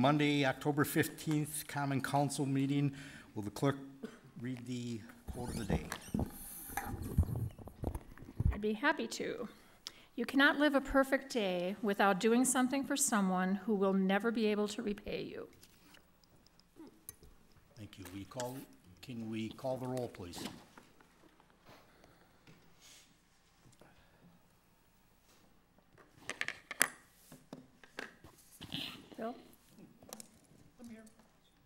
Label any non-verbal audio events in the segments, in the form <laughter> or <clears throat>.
Monday, October 15th, Common Council meeting. Will the clerk read the quote of the day? I'd be happy to. You cannot live a perfect day without doing something for someone who will never be able to repay you. Thank you. We call, can we call the roll, please?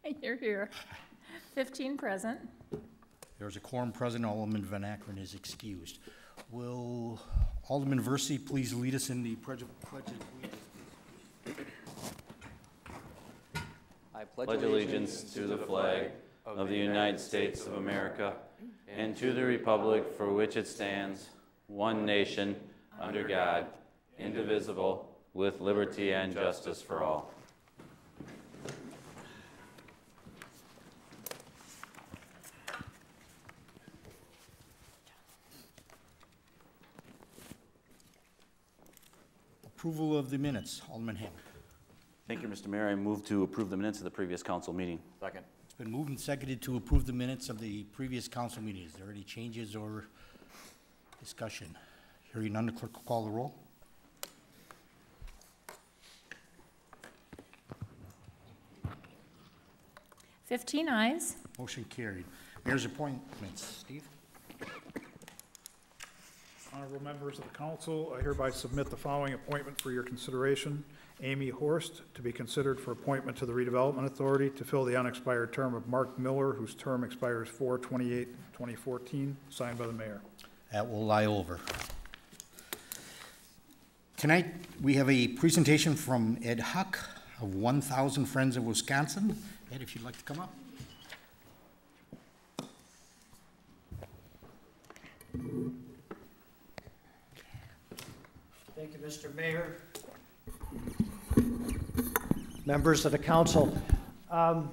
<laughs> You're here. 15 present. There's a quorum present. Alderman Van Akkeren is excused. Will Alderman Versi please lead us in the pledge pledge of allegiance? I pledge allegiance to the flag of the United States of America and to the republic for which it stands, one nation, under God, indivisible, with liberty and justice for all. Approval of the minutes. Alderman Ham. Thank you, Mr. Mayor. I move to approve the minutes of the previous council meeting. Second. It's been moved and seconded to approve the minutes of the previous council meeting. Is there any changes or discussion? Hearing none, the clerk will call the roll. Fifteen ayes. Motion carried. Mayor's appointments. Steve? Honorable members of the council, I hereby submit the following appointment for your consideration. Amy Horst to be considered for appointment to the Redevelopment Authority to fill the unexpired term of Mark Miller, whose term expires 4/28/2014, signed by the mayor. That will lie over. Tonight, we have a presentation from Ed Huck of 1,000 Friends of Wisconsin. Ed, if you'd like to come up. Thank you, Mr. Mayor. Members of the council. Um,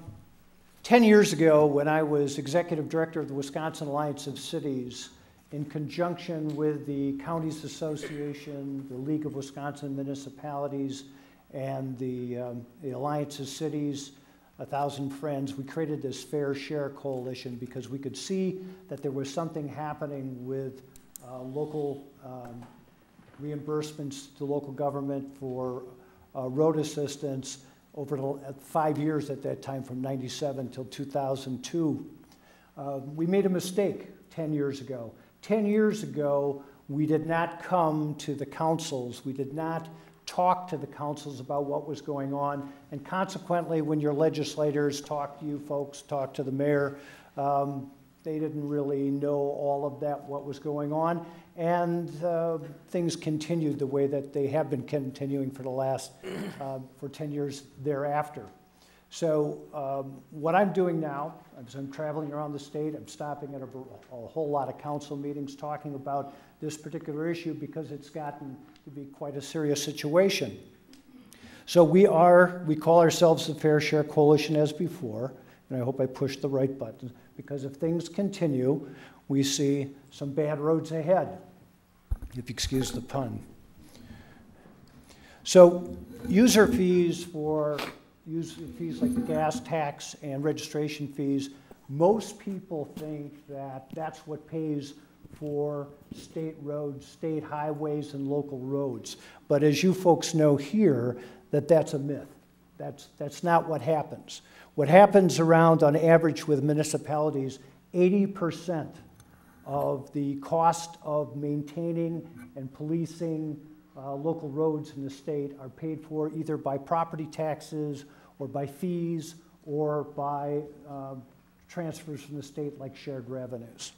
Ten years ago, when I was executive director of the Wisconsin Alliance of Cities, in conjunction with the Counties Association, the League of Wisconsin Municipalities, and the, um, the Alliance of Cities, A Thousand Friends, we created this Fair Share Coalition because we could see that there was something happening with uh, local um, reimbursements to local government for uh, road assistance over the, five years at that time, from 97 till 2002. Uh, we made a mistake 10 years ago. 10 years ago, we did not come to the councils. We did not talk to the councils about what was going on. And consequently, when your legislators talk to you folks, talk to the mayor, um, they didn't really know all of that, what was going on. And uh, things continued the way that they have been continuing for the last, uh, for 10 years thereafter. So um, what I'm doing now, as I'm traveling around the state, I'm stopping at a, a whole lot of council meetings talking about this particular issue because it's gotten to be quite a serious situation. So we are, we call ourselves the Fair Share Coalition as before, and I hope I pushed the right button, because if things continue, we see some bad roads ahead, if you excuse the pun. So user fees for user fees like the gas tax and registration fees, most people think that that's what pays for state roads, state highways, and local roads. But as you folks know here, that that's a myth. That's, that's not what happens. What happens around, on average, with municipalities, 80% of the cost of maintaining and policing uh, local roads in the state are paid for either by property taxes or by fees or by uh, transfers from the state like shared revenues.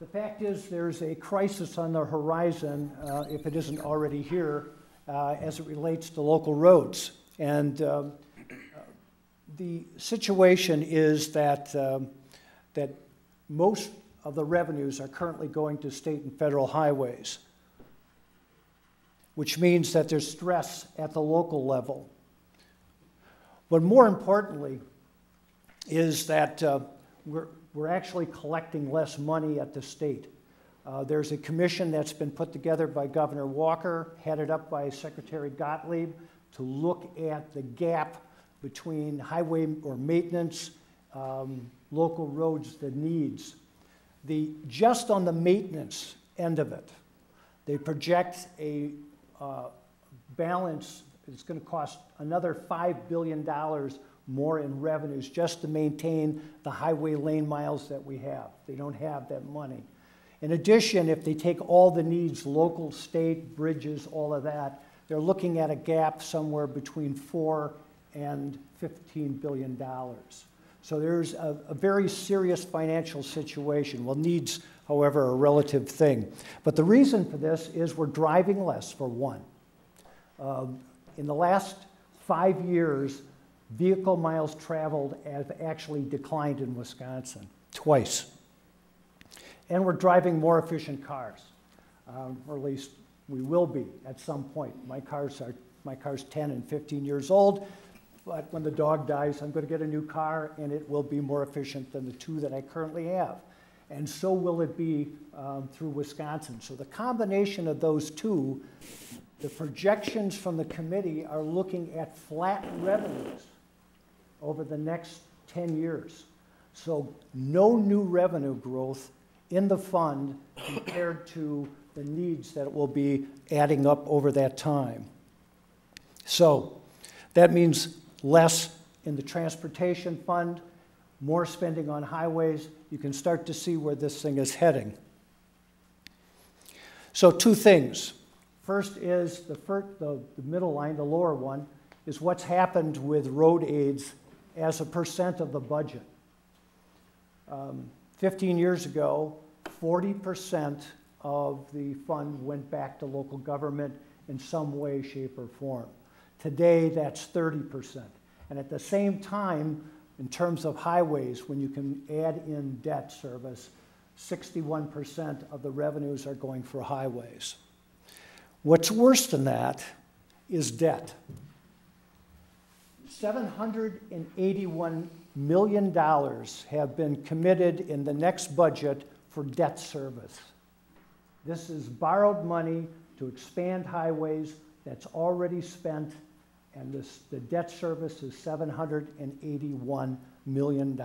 The fact is, there's a crisis on the horizon, uh, if it isn't already here, uh, as it relates to local roads. And um, the situation is that, um, that most of the revenues are currently going to state and federal highways, which means that there's stress at the local level. But more importantly, is that uh, we're, we're actually collecting less money at the state. Uh, There's a commission that's been put together by Governor Walker, headed up by Secretary Gottlieb, to look at the gap between highway or maintenance, um, local roads, the needs. The, just on the maintenance end of it, they project a uh, balance, it's going to cost another $5 billion more in revenues just to maintain the highway lane miles that we have. They don't have that money. In addition, if they take all the needs, local, state, bridges, all of that, they're looking at a gap somewhere between 4 and 15 billion dollars. So there's a, a very serious financial situation. Well, needs, however, a relative thing. But the reason for this is we're driving less, for one. Um, in the last five years, vehicle miles traveled have actually declined in Wisconsin, twice. And we're driving more efficient cars, um, or at least we will be at some point. My cars are, my car's 10 and 15 years old, but when the dog dies, I'm going to get a new car, and it will be more efficient than the two that I currently have. And so will it be um, through Wisconsin. So the combination of those two, the projections from the committee are looking at flat revenues over the next 10 years. So no new revenue growth in the fund compared to the needs that it will be adding up over that time. So that means less in the transportation fund, more spending on highways. You can start to see where this thing is heading. So two things. First is the, fir- the, the middle line, the lower one, is what's happened with road aids as a percent of the budget. Um, 15 years ago, 40% of the fund went back to local government in some way, shape, or form. Today, that's 30%. And at the same time, in terms of highways, when you can add in debt service, 61% of the revenues are going for highways. What's worse than that is debt. $781 million have been committed in the next budget for debt service. This is borrowed money to expand highways that's already spent, and this, the debt service is $781 million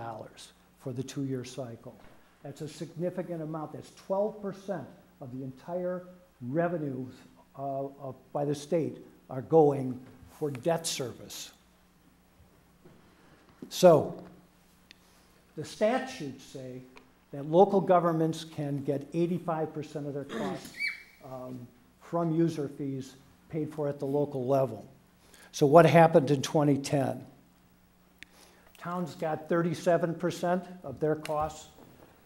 for the two-year cycle. That's a significant amount. That's 12% of the entire revenues uh, of, by the state are going for debt service. So, the statutes say that local governments can get 85% of their costs um, from user fees paid for at the local level. So, what happened in 2010? Towns got 37% of their costs,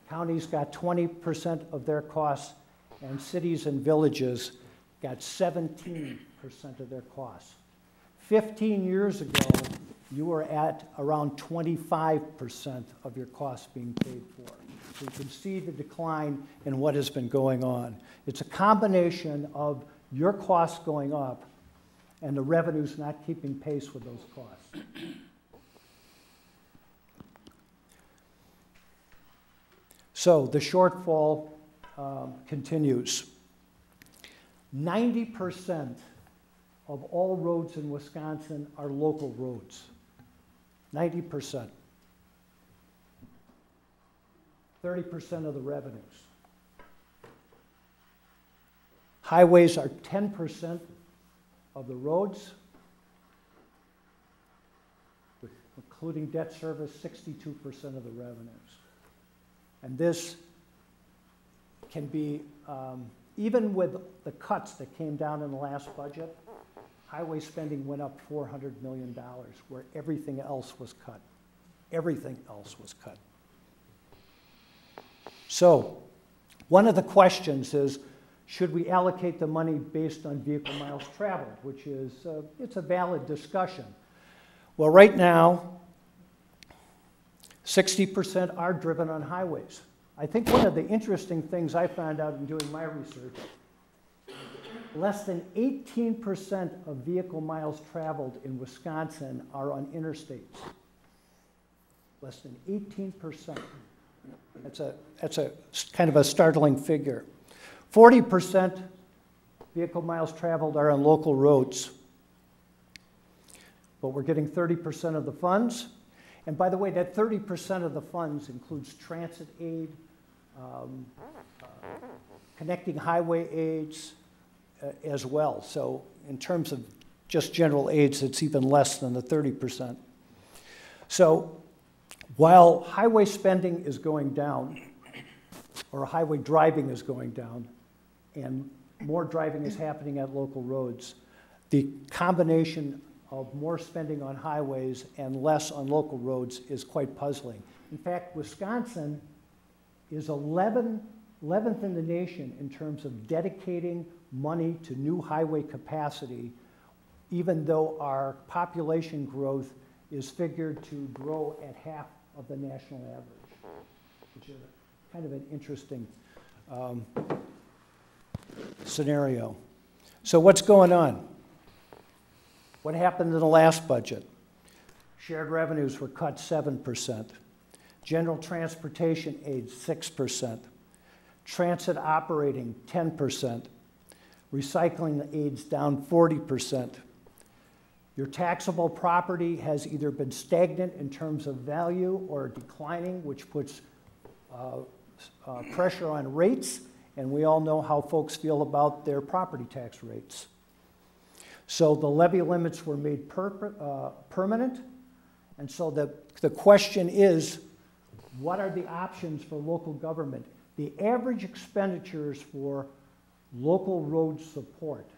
counties got 20% of their costs, and cities and villages got 17% of their costs. 15 years ago, you were at around 25% of your costs being paid for. So you can see the decline in what has been going on. It's a combination of your costs going up and the revenues not keeping pace with those costs. So the shortfall um, continues. 90% of all roads in Wisconsin are local roads. 90%. 30% of the revenues. Highways are 10% of the roads, including debt service, 62% of the revenues. And this can be, um, even with the cuts that came down in the last budget, highway spending went up $400 million, where everything else was cut. Everything else was cut. So, one of the questions is, should we allocate the money based on vehicle miles traveled, which is, uh, it's a valid discussion. Well, right now, 60% are driven on highways. I think one of the interesting things I found out in doing my research less than 18% of vehicle miles traveled in Wisconsin are on interstates. Less than 18%. That's a, that's a kind of a startling figure. Forty percent vehicle miles traveled are on local roads. But we're getting thirty percent of the funds. And by the way, that thirty percent of the funds includes transit aid, um, uh, connecting highway aids uh, as well. So in terms of just general aids, it's even less than the thirty percent. So while highway spending is going down, or highway driving is going down, and more driving is happening at local roads, the combination of more spending on highways and less on local roads is quite puzzling. In fact, Wisconsin is 11, 11th in the nation in terms of dedicating money to new highway capacity, even though our population growth is figured to grow at half of the national average, which is kind of an interesting um, scenario. So what's going on? What happened in the last budget? Shared revenues were cut 7%. General transportation aid, 6%. Transit operating, 10%. Recycling aids down 40%. Your taxable property has either been stagnant in terms of value or declining, which puts uh, uh, pressure on rates, and we all know how folks feel about their property tax rates. So the levy limits were made per, uh, permanent, and so the, the question is, what are the options for local government? The average expenditures for local road support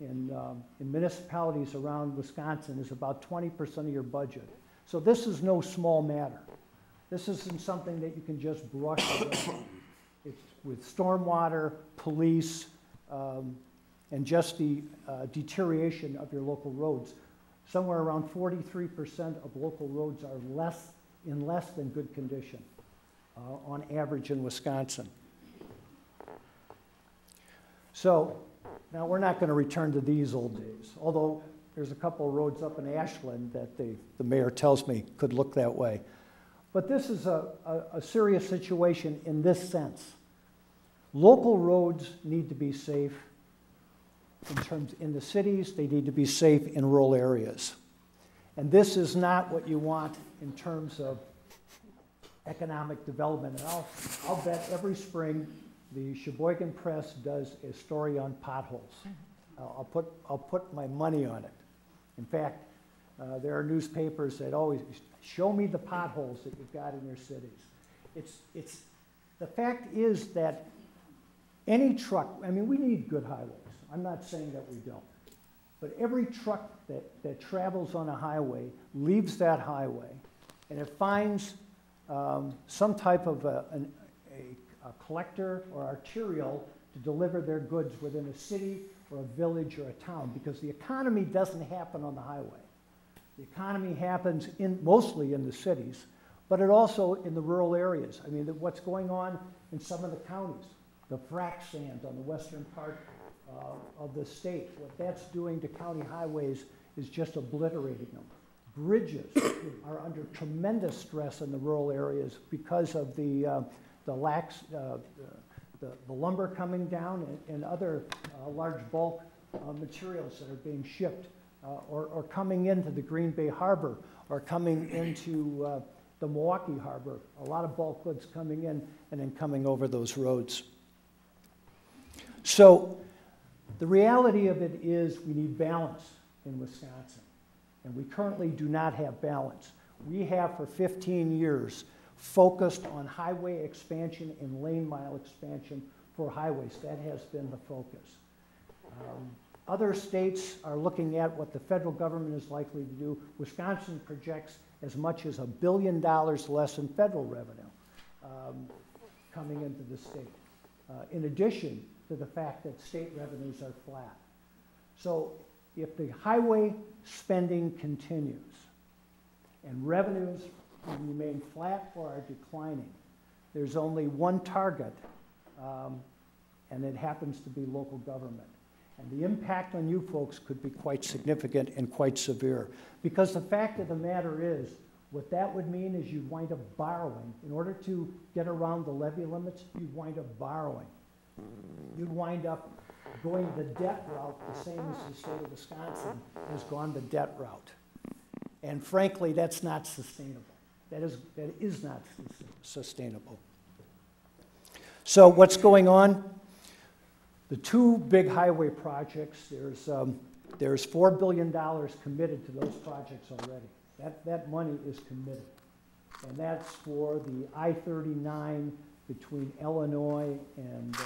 in, um, in municipalities around Wisconsin is about 20% of your budget. So this is no small matter. This isn't something that you can just brush <coughs> with stormwater, police, um, and just the uh, deterioration of your local roads. Somewhere around 43% of local roads are less, in less than good condition uh, on average in Wisconsin. So now we're not going to return to these old days, although there's a couple of roads up in Ashland that the, the mayor tells me could look that way. But this is a, a, a serious situation in this sense. Local roads need to be safe in terms in the cities, they need to be safe in rural areas. And this is not what you want in terms of economic development. And I'll, I'll bet every spring the Sheboygan Press does a story on potholes. I'll, put, I'll put my money on it. In fact, uh, there are newspapers that always show me the potholes that you've got in your cities. It's, it's, the fact is that any truck, I mean, we need good highways. I'm not saying that we don't. But every truck that, that travels on a highway leaves that highway and it finds um, some type of a, an, a, a collector or arterial to deliver their goods within a city or a village or a town because the economy doesn't happen on the highway. The economy happens in, mostly in the cities, but it also in the rural areas. I mean, what's going on in some of the counties, the frac sand on the western part uh, of the state, what that's doing to county highways is just obliterating them. Bridges <coughs> are under tremendous stress in the rural areas because of the, uh, the lax, uh, the, the lumber coming down and, and other uh, large bulk uh, materials that are being shipped uh, or, or coming into the Green Bay Harbor or coming into the Milwaukee Harbor. A lot of bulk goods coming in and then coming over those roads. So the reality of it is we need balance in Wisconsin. And we currently do not have balance. We have for 15 years focused on highway expansion and lane mile expansion for highways. That has been the focus. Um, other states are looking at what the federal government is likely to do. Wisconsin projects as much as a billion dollars less in federal revenue um, coming into the state. Uh, in addition to the fact that state revenues are flat. So if the highway spending continues and revenues remain flat or are declining, there's only one target, um, and it happens to be local government. And the impact on you folks could be quite significant and quite severe. Because the fact of the matter is, what that would mean is you'd wind up borrowing. In order to get around the levy limits, you'd wind up borrowing. You'd wind up going the debt route, the same as the state of Wisconsin has gone the debt route. And frankly, that's not sustainable. That is, that is not sustainable. So what's going on? The two big highway projects, there's, um, there's $4 billion committed to those projects already. That, that money is committed. And that's for the I-39 between Illinois and, uh,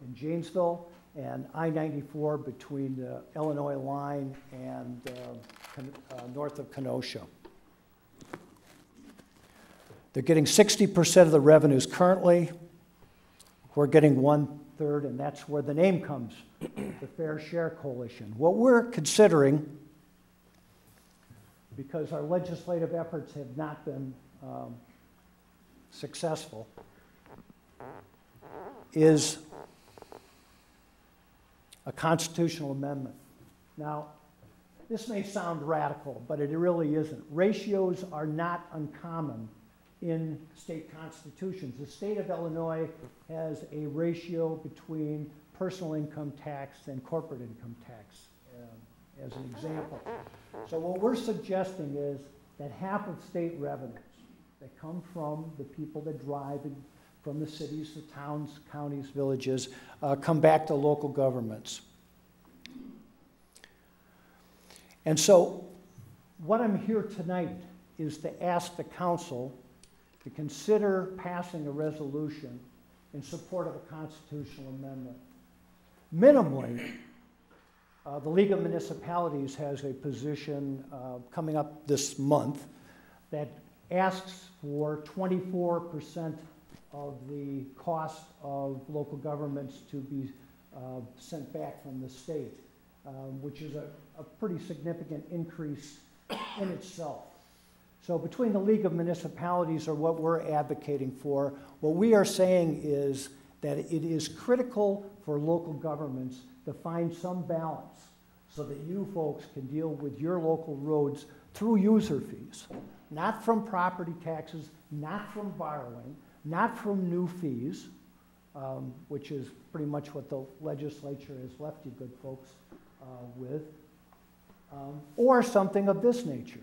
and Janesville, and I-94 between the Illinois line and uh, uh, north of Kenosha. They're getting 60% of the revenues currently. We're getting one-third, and that's where the name comes, the Fair Share Coalition. What we're considering, because our legislative efforts have not been um, successful, is a constitutional amendment. Now, this may sound radical, but it really isn't. Ratios are not uncommon in state constitutions. The state of Illinois has a ratio between personal income tax and corporate income tax, um, as an example. So what we're suggesting is that half of state revenues that come from the people that drive in- from the cities, the towns, counties, villages, uh, come back to local governments. And so, what I'm here tonight is to ask the council to consider passing a resolution in support of a constitutional amendment. Minimally, uh, the League of Municipalities has a position uh, coming up this month that asks for 24% of the cost of local governments to be uh, sent back from the state, um, which is a, a pretty significant increase in itself. So between the League of Municipalities or what we're advocating for, what we are saying is that it is critical for local governments to find some balance so that you folks can deal with your local roads through user fees, not from property taxes, not from borrowing, not from new fees, um, which is pretty much what the legislature has left you good folks uh, with, um, or something of this nature.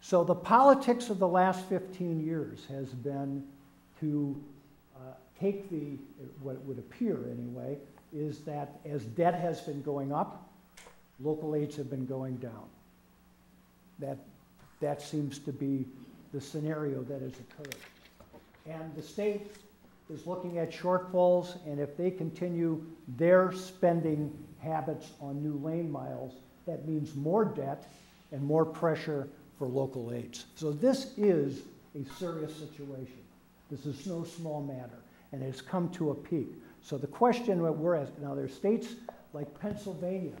So the politics of the last 15 years has been to uh, take the, what would appear anyway, is that as debt has been going up, local aids have been going down. That, that seems to be the scenario that has occurred. And the state is looking at shortfalls, and if they continue their spending habits on new lane miles, that means more debt and more pressure for local aids. So this is a serious situation. This is no small matter, and it's come to a peak. So the question that we're asking, now there's states like Pennsylvania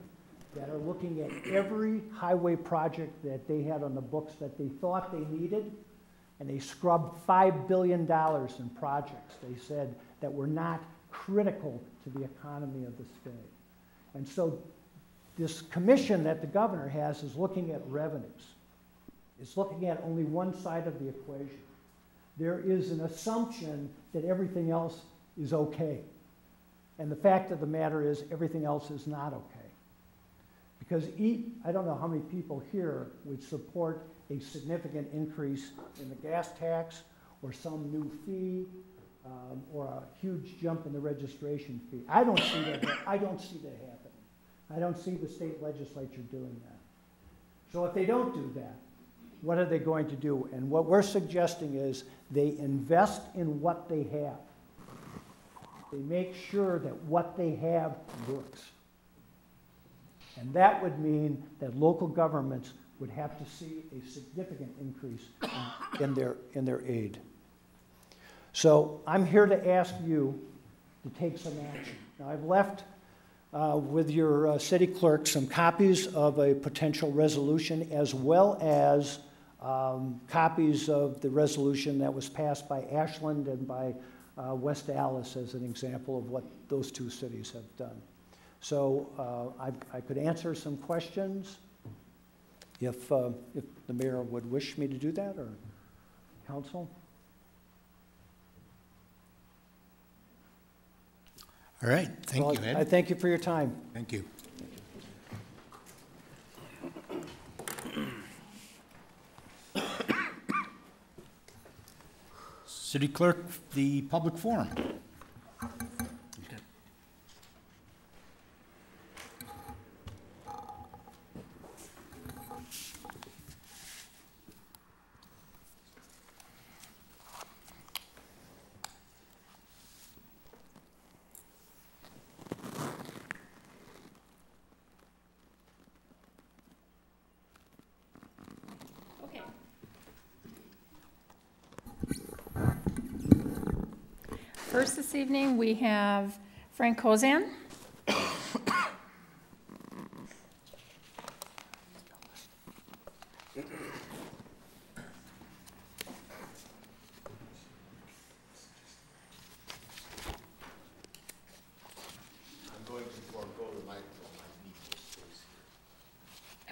that are looking at every highway project that they had on the books that they thought they needed, and they scrubbed $5 billion in projects, they said, that were not critical to the economy of the state. And so this commission that the governor has is looking at revenues. It's looking at only one side of the equation. There is an assumption that everything else is okay. And the fact of the matter is, everything else is not okay. Because I don't know how many people here would support a significant increase in the gas tax or some new fee um, or a huge jump in the registration fee. I don't see that, I don't see that happening. I don't see the state legislature doing that. So if they don't do that, what are they going to do? And what we're suggesting is they invest in what they have. They make sure that what they have works. And that would mean that local governments would have to see a significant increase in- their, in their aid. So I'm here to ask you to take some action. Now, I've left uh, with your uh, city clerk some copies of a potential resolution as well as um, copies of the resolution that was passed by Ashland and by uh, West Allis as an example of what those two cities have done. So uh, I I could answer some questions if, uh, if the mayor would wish me to do that, or council? All right, thank Well, you, I thank you for your time. Thank you. City Clerk, the public forum. Okay. First this evening, we have Frank Kozan.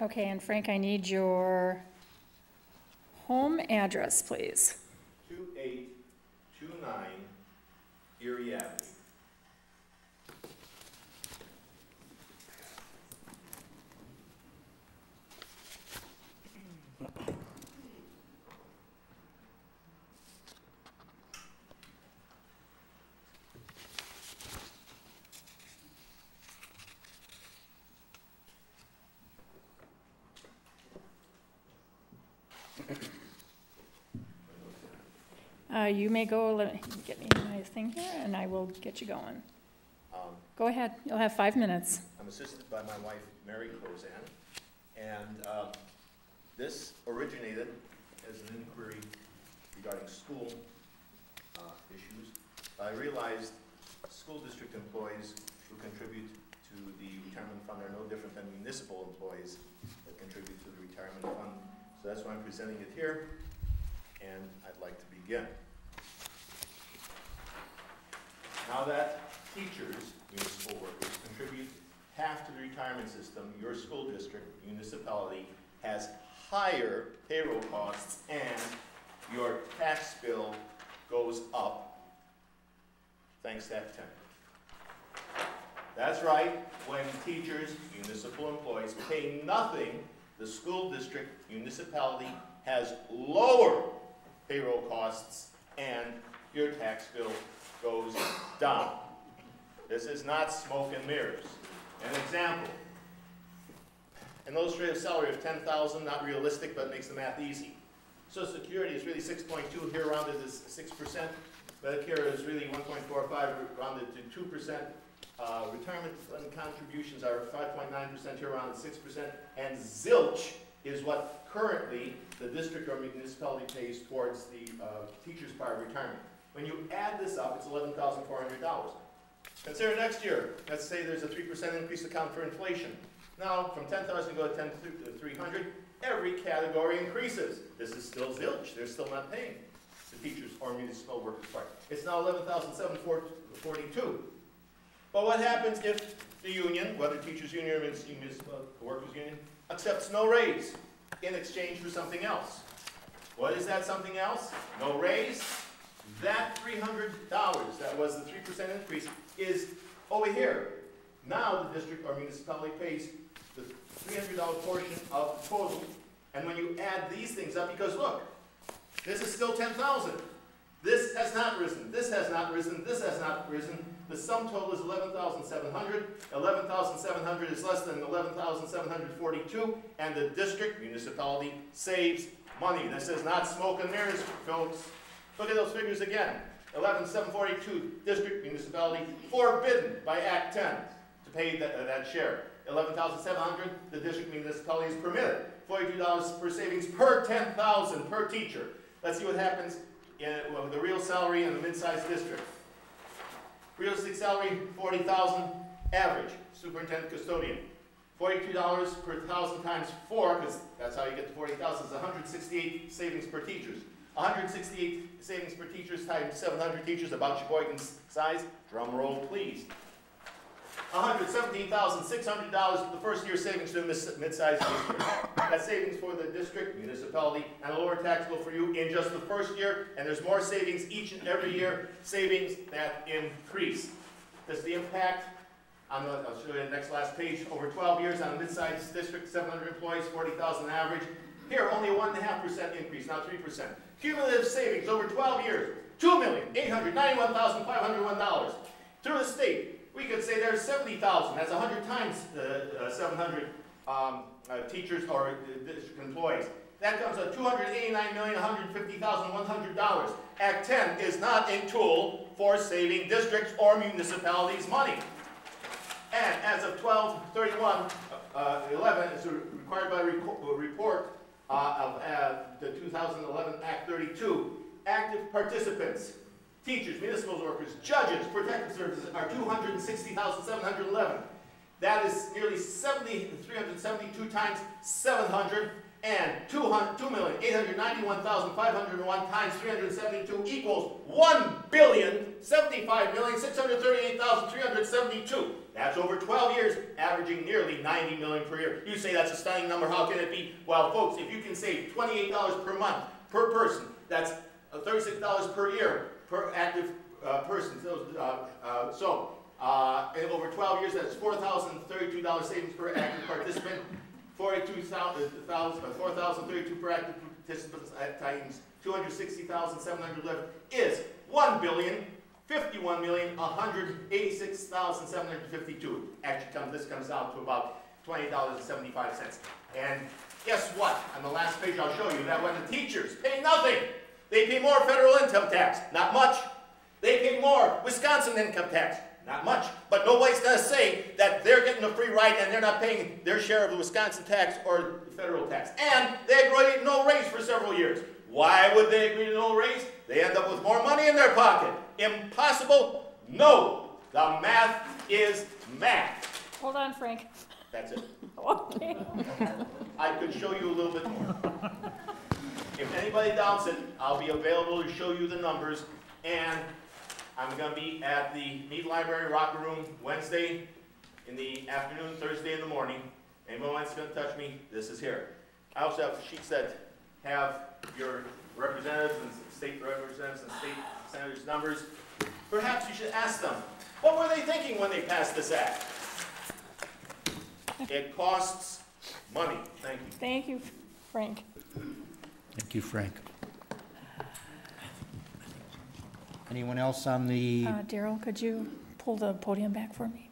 Okay, and Frank, I need your home address, please. Two eight two nine Erie Avenue. Uh, you may go, let me get me my thing here, and I will get you going. Um, Go ahead, you'll have five minutes. I'm assisted by my wife, Mary Kozan, and um, this originated as an inquiry regarding school uh, issues. I realized school district employees who contribute to the retirement fund are no different than municipal employees that contribute to the retirement fund. So that's why I'm presenting it here, and I'd like to begin. Now that teachers, municipal workers, contribute half to the retirement system, your school district, municipality, has higher payroll costs and your tax bill goes up thanks to Act 10. That's right, when teachers, municipal employees pay nothing, the school district, municipality has lower payroll costs and your tax bill goes down. This is not smoke and mirrors. An example. An illustrative salary of ten thousand, not realistic, but makes the math easy. Social Security is really six point two, here rounded six percent. Medicare is really one point four five, rounded to two percent. Uh, retirement fund contributions are five point nine percent, here rounded six percent. And zilch is what currently the district or municipality pays towards the, uh, teacher's part of retirement. When you add this up, it's eleven thousand four hundred dollars. Consider next year, let's say there's a three percent increase account for inflation. Now, from ten thousand to go to ten to three hundred, every category increases. This is still zilch, they're still not paying the teachers or municipal workers part. It's now eleven thousand seven forty-two. But what happens if the union, whether teachers union or municipal workers union, accepts no raise in exchange for something else? What is that something else? No raise? That three hundred dollars, that was the three percent increase, is over here. Now the district or municipality pays the three hundred dollar portion of the total. And when you add these things up, because look, this is still ten thousand. This has not risen, this has not risen, this has not risen. The sum total is eleven thousand seven hundred. Eleven thousand seven hundred is less than eleven thousand seven hundred forty-two, and the district, municipality, saves money. This is not smoke and mirrors, folks. Look at those figures again. Eleven seven forty-two, district, municipality, forbidden by Act ten to pay that, uh, that share. Eleven thousand seven hundred, the district municipality is permitted. Forty-two dollars per savings per ten thousand per teacher. Let's see what happens in, with the real salary in the mid-sized district. Realistic salary, forty thousand, average, superintendent custodian. Forty-two dollars per thousand times four, because that's how you get to forty thousand, is hundred sixty-eight savings per teachers. Hundred sixty-eight savings per teachers times seven hundred teachers, about Sheboygan's size, drum roll please. hundred seventeen thousand, six hundred dollars for the first year savings to the mid-sized district. That's savings for the district, municipality, and a lower tax bill for you in just the first year, and there's more savings each and every year, savings that increase. That's the impact on the, I'll show you the next last page, over 12 years on a mid-sized district, 700 employees, 40,000 average. Here, only a 1.5% increase, not 3%. Cumulative savings over 12 years, $2,891,501. Through the state, we could say there's 70,000, that's 100 times the uh, 700 um, uh, teachers or uh, employees. That comes to $289,150,100. Act 10 is not a tool for saving districts or municipalities money. And as of 12/31, uh, 11, it's required by reco- report uh, of uh, the 2011 Act 32, active participants, teachers, municipal workers, judges, protective services are 260,711. That is nearly 70, 372 times 700 and 2,891,501 times 372 equals 1,075,638,372. That's over 12 years, averaging nearly 90 million per year. You say that's a stunning number, how can it be? Well, folks, if you can save $28 per month per person, that's uh, $36 per year per active uh, person. So, uh, uh, so uh, over 12 years, that's $4,032 savings per active participant. 42,000, uh, 4,032 per active participants at times 260,711 is 1 billion, 51 million, 186,752. Actually, comes, this comes out to about $20.75. And guess what? On the last page, I'll show you that when the teachers pay nothing, they pay more federal income tax. Not much. They pay more Wisconsin income tax. Not much. But nobody's going to say that they're getting a free ride and they're not paying their share of the Wisconsin tax or the federal tax. And they agreed no raise for several years. Why would they agree to no raise? They end up with more money in their pocket. Impossible? No. The math is math. Hold on, Frank. That's it. <laughs> Okay. I could show you a little bit more. If anybody doubts it, I'll be available to show you the numbers. And I'm gonna be at the Mead Library Rocker Room Wednesday in the afternoon, Thursday in the morning. Anyone wants to touch me, this is here. I also have sheets that have your representatives and state representatives and state senators' numbers. Perhaps you should ask them, what were they thinking when they passed this act? It costs money. Thank you. Thank you, Frank. Thank you, Frank. Anyone else on the, Uh, Daryl, could you pull the podium back for me?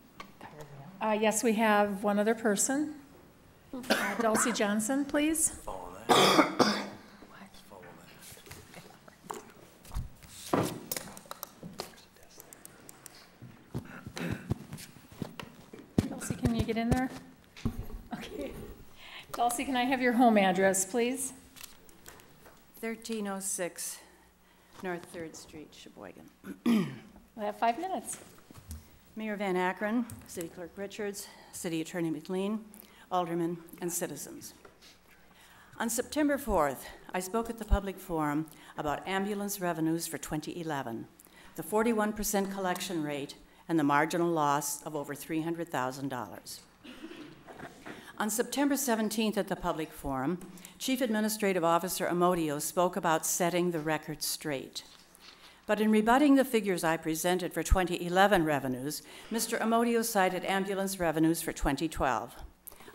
Uh, Yes, we have one other person. Uh, Dulcie Johnson, please. Dulcie, can you get in there? Okay. Dulcie, can I have your home address, please? 1306 North Third Street, Sheboygan. <clears throat> We have five minutes. Mayor Van Akkeren, City Clerk Richards, City Attorney McLean, aldermen, and citizens. On September 4th, I spoke at the public forum about ambulance revenues for 2011, the 41% collection rate, and the marginal loss of over $300,000. On September 17th at the public forum, Chief Administrative Officer Amodio spoke about setting the record straight. But in rebutting the figures I presented for 2011 revenues, Mr. Amodio cited ambulance revenues for 2012.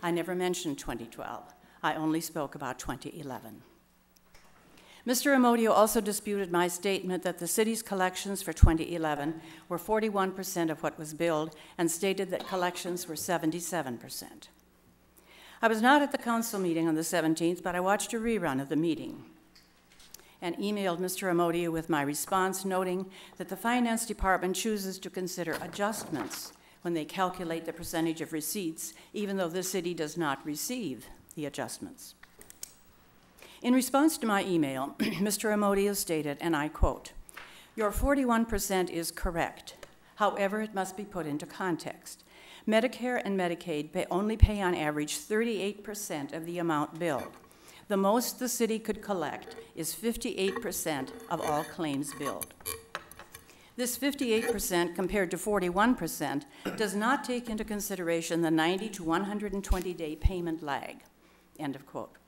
I never mentioned 2012. I only spoke about 2011. Mr. Amodio also disputed my statement that the city's collections for 2011 were 41% of what was billed and stated that collections were 77%. I was not at the council meeting on the 17th, but I watched a rerun of the meeting and emailed Mr. Amodio with my response, noting that the Finance Department chooses to consider adjustments when they calculate the percentage of receipts, even though the city does not receive the adjustments. In response to my email, <clears throat> Mr. Amodio stated, and I quote, Your 41% is correct. However, it must be put into context. Medicare and Medicaid pay, only pay on average 38% of the amount billed. The most the city could collect is 58% of all claims billed. This 58% compared to 41% does not take into consideration the 90 to 120 day payment lag. End of quote.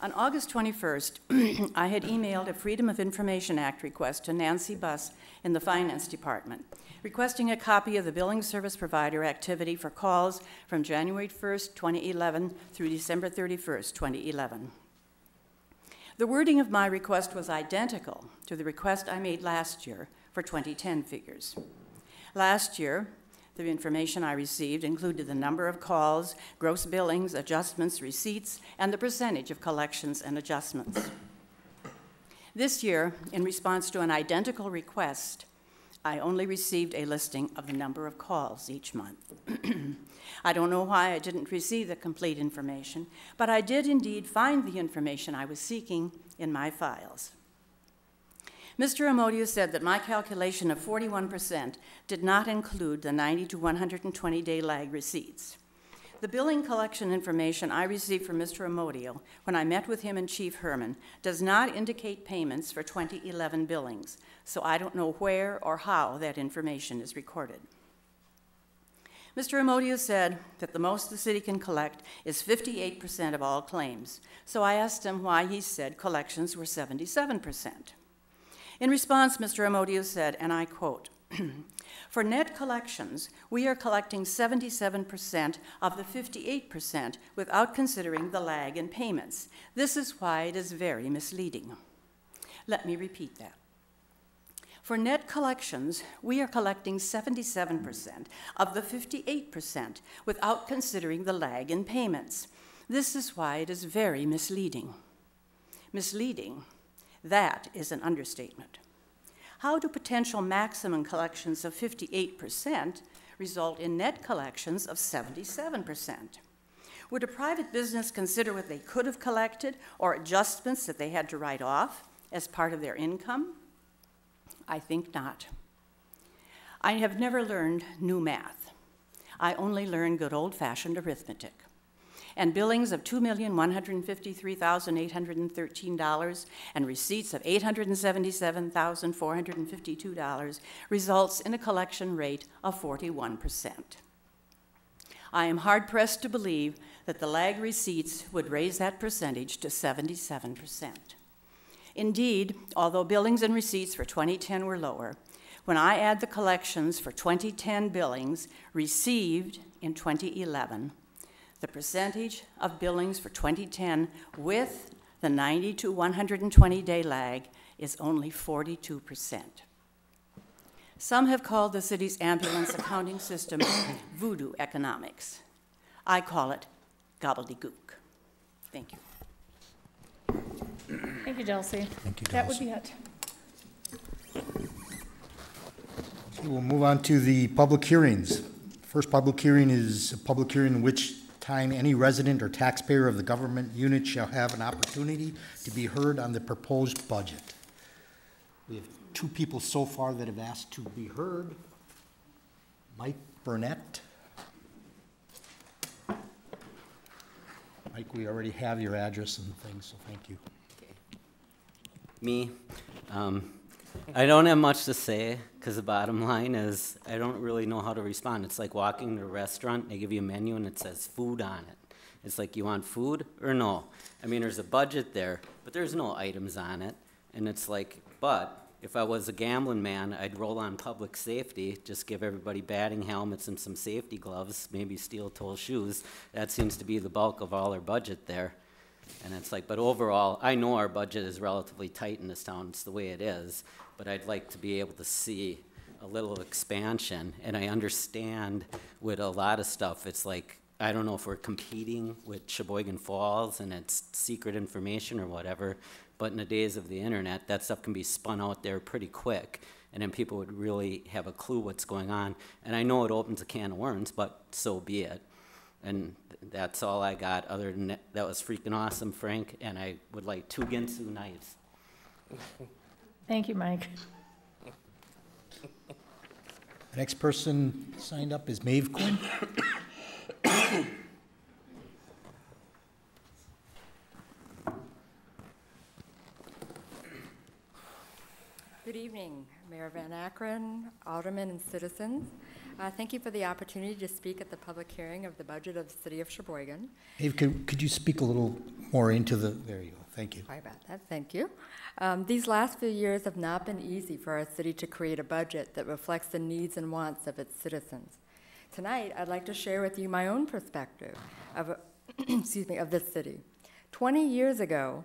On August 21st, <clears throat> I had emailed a Freedom of Information Act request to Nancy Buss in the Finance Department, requesting a copy of the billing service provider activity for calls from January 1st, 2011 through December 31st, 2011. The wording of my request was identical to the request I made last year for 2010 figures. Last year, the information I received included the number of calls, gross billings, adjustments, receipts, and the percentage of collections and adjustments. This year, in response to an identical request, I only received a listing of the number of calls each month. <clears throat> I don't know why I didn't receive the complete information, but I did indeed find the information I was seeking in my files. Mr. Amodio said that my calculation of 41% did not include the 90 to 120 day lag receipts. The billing collection information I received from Mr. Amodio when I met with him and Chief Herman does not indicate payments for 2011 billings, so I don't know where or how that information is recorded. Mr. Amodio said that the most the city can collect is 58% of all claims, so I asked him why he said collections were 77%. In response, Mr. Amodio said, and I quote, <clears throat> For net collections, we are collecting 77% of the 58% without considering the lag in payments. This is why it is very misleading. Let me repeat that. For net collections, we are collecting 77% of the 58% without considering the lag in payments. This is why it is very misleading. Misleading that is an understatement. How do potential maximum collections of 58% result in net collections of 77%? Would a private business consider what they could have collected or adjustments that they had to write off as part of their income? I think not. I have never learned new math. I only learned good old fashioned arithmetic and billings of $2,153,813 and receipts of $877,452 results in a collection rate of 41%. I am hard pressed to believe that the lag receipts would raise that percentage to 77%. Indeed, although billings and receipts for 2010 were lower, when I add the collections for 2010 billings received in 2011, the percentage of billings for 2010 with the 90 to 120 day lag is only 42%. Some have called the city's ambulance accounting system <coughs> voodoo economics. I call it gobbledygook. Thank you. Thank you, Delsey. Thank you, That would be it. We'll move on to the public hearings. First public hearing is a public hearing in which time any resident or taxpayer of the government unit shall have an opportunity to be heard on the proposed budget. We have two people so far that have asked to be heard. Mike Burnett. Mike, we already have your address and things, so thank you. Me, um, I don't have much to say because the bottom line is I don't really know how to respond. It's like walking to a restaurant, they give you a menu and it says food on it. It's like, you want food or no? I mean, there's a budget there, but there's no items on it. And it's like, but if I was a gambling man, I'd roll on public safety, just give everybody batting helmets and some safety gloves, maybe steel toe shoes. That seems to be the bulk of all our budget there. And it's like, but overall, I know our budget is relatively tight in this town, it's the way it is, but I'd like to be able to see a little expansion. And I understand with a lot of stuff, it's like, I don't know if we're competing with Sheboygan Falls and it's secret information or whatever, but in the days of the internet, that stuff can be spun out there pretty quick. And then people would really have a clue what's going on. And I know it opens a can of worms, but so be it. And that's all I got. Other than that, that was freaking awesome, Frank. And I would like two Ginsu knives. Thank you, Mike. The next person signed up is Maeve Quinn. Good evening, Mayor Van Akkeren, aldermen, and citizens. Uh, Thank you for the opportunity to speak at the public hearing of the budget of the city of Sheboygan. Dave, could, could you speak a little more into the, there you go, thank you. Sorry about that, thank you. Um, These last few years have not been easy for our city to create a budget that reflects the needs and wants of its citizens. Tonight, I'd like to share with you my own perspective of, <clears throat> excuse me, of this city. 20 years ago,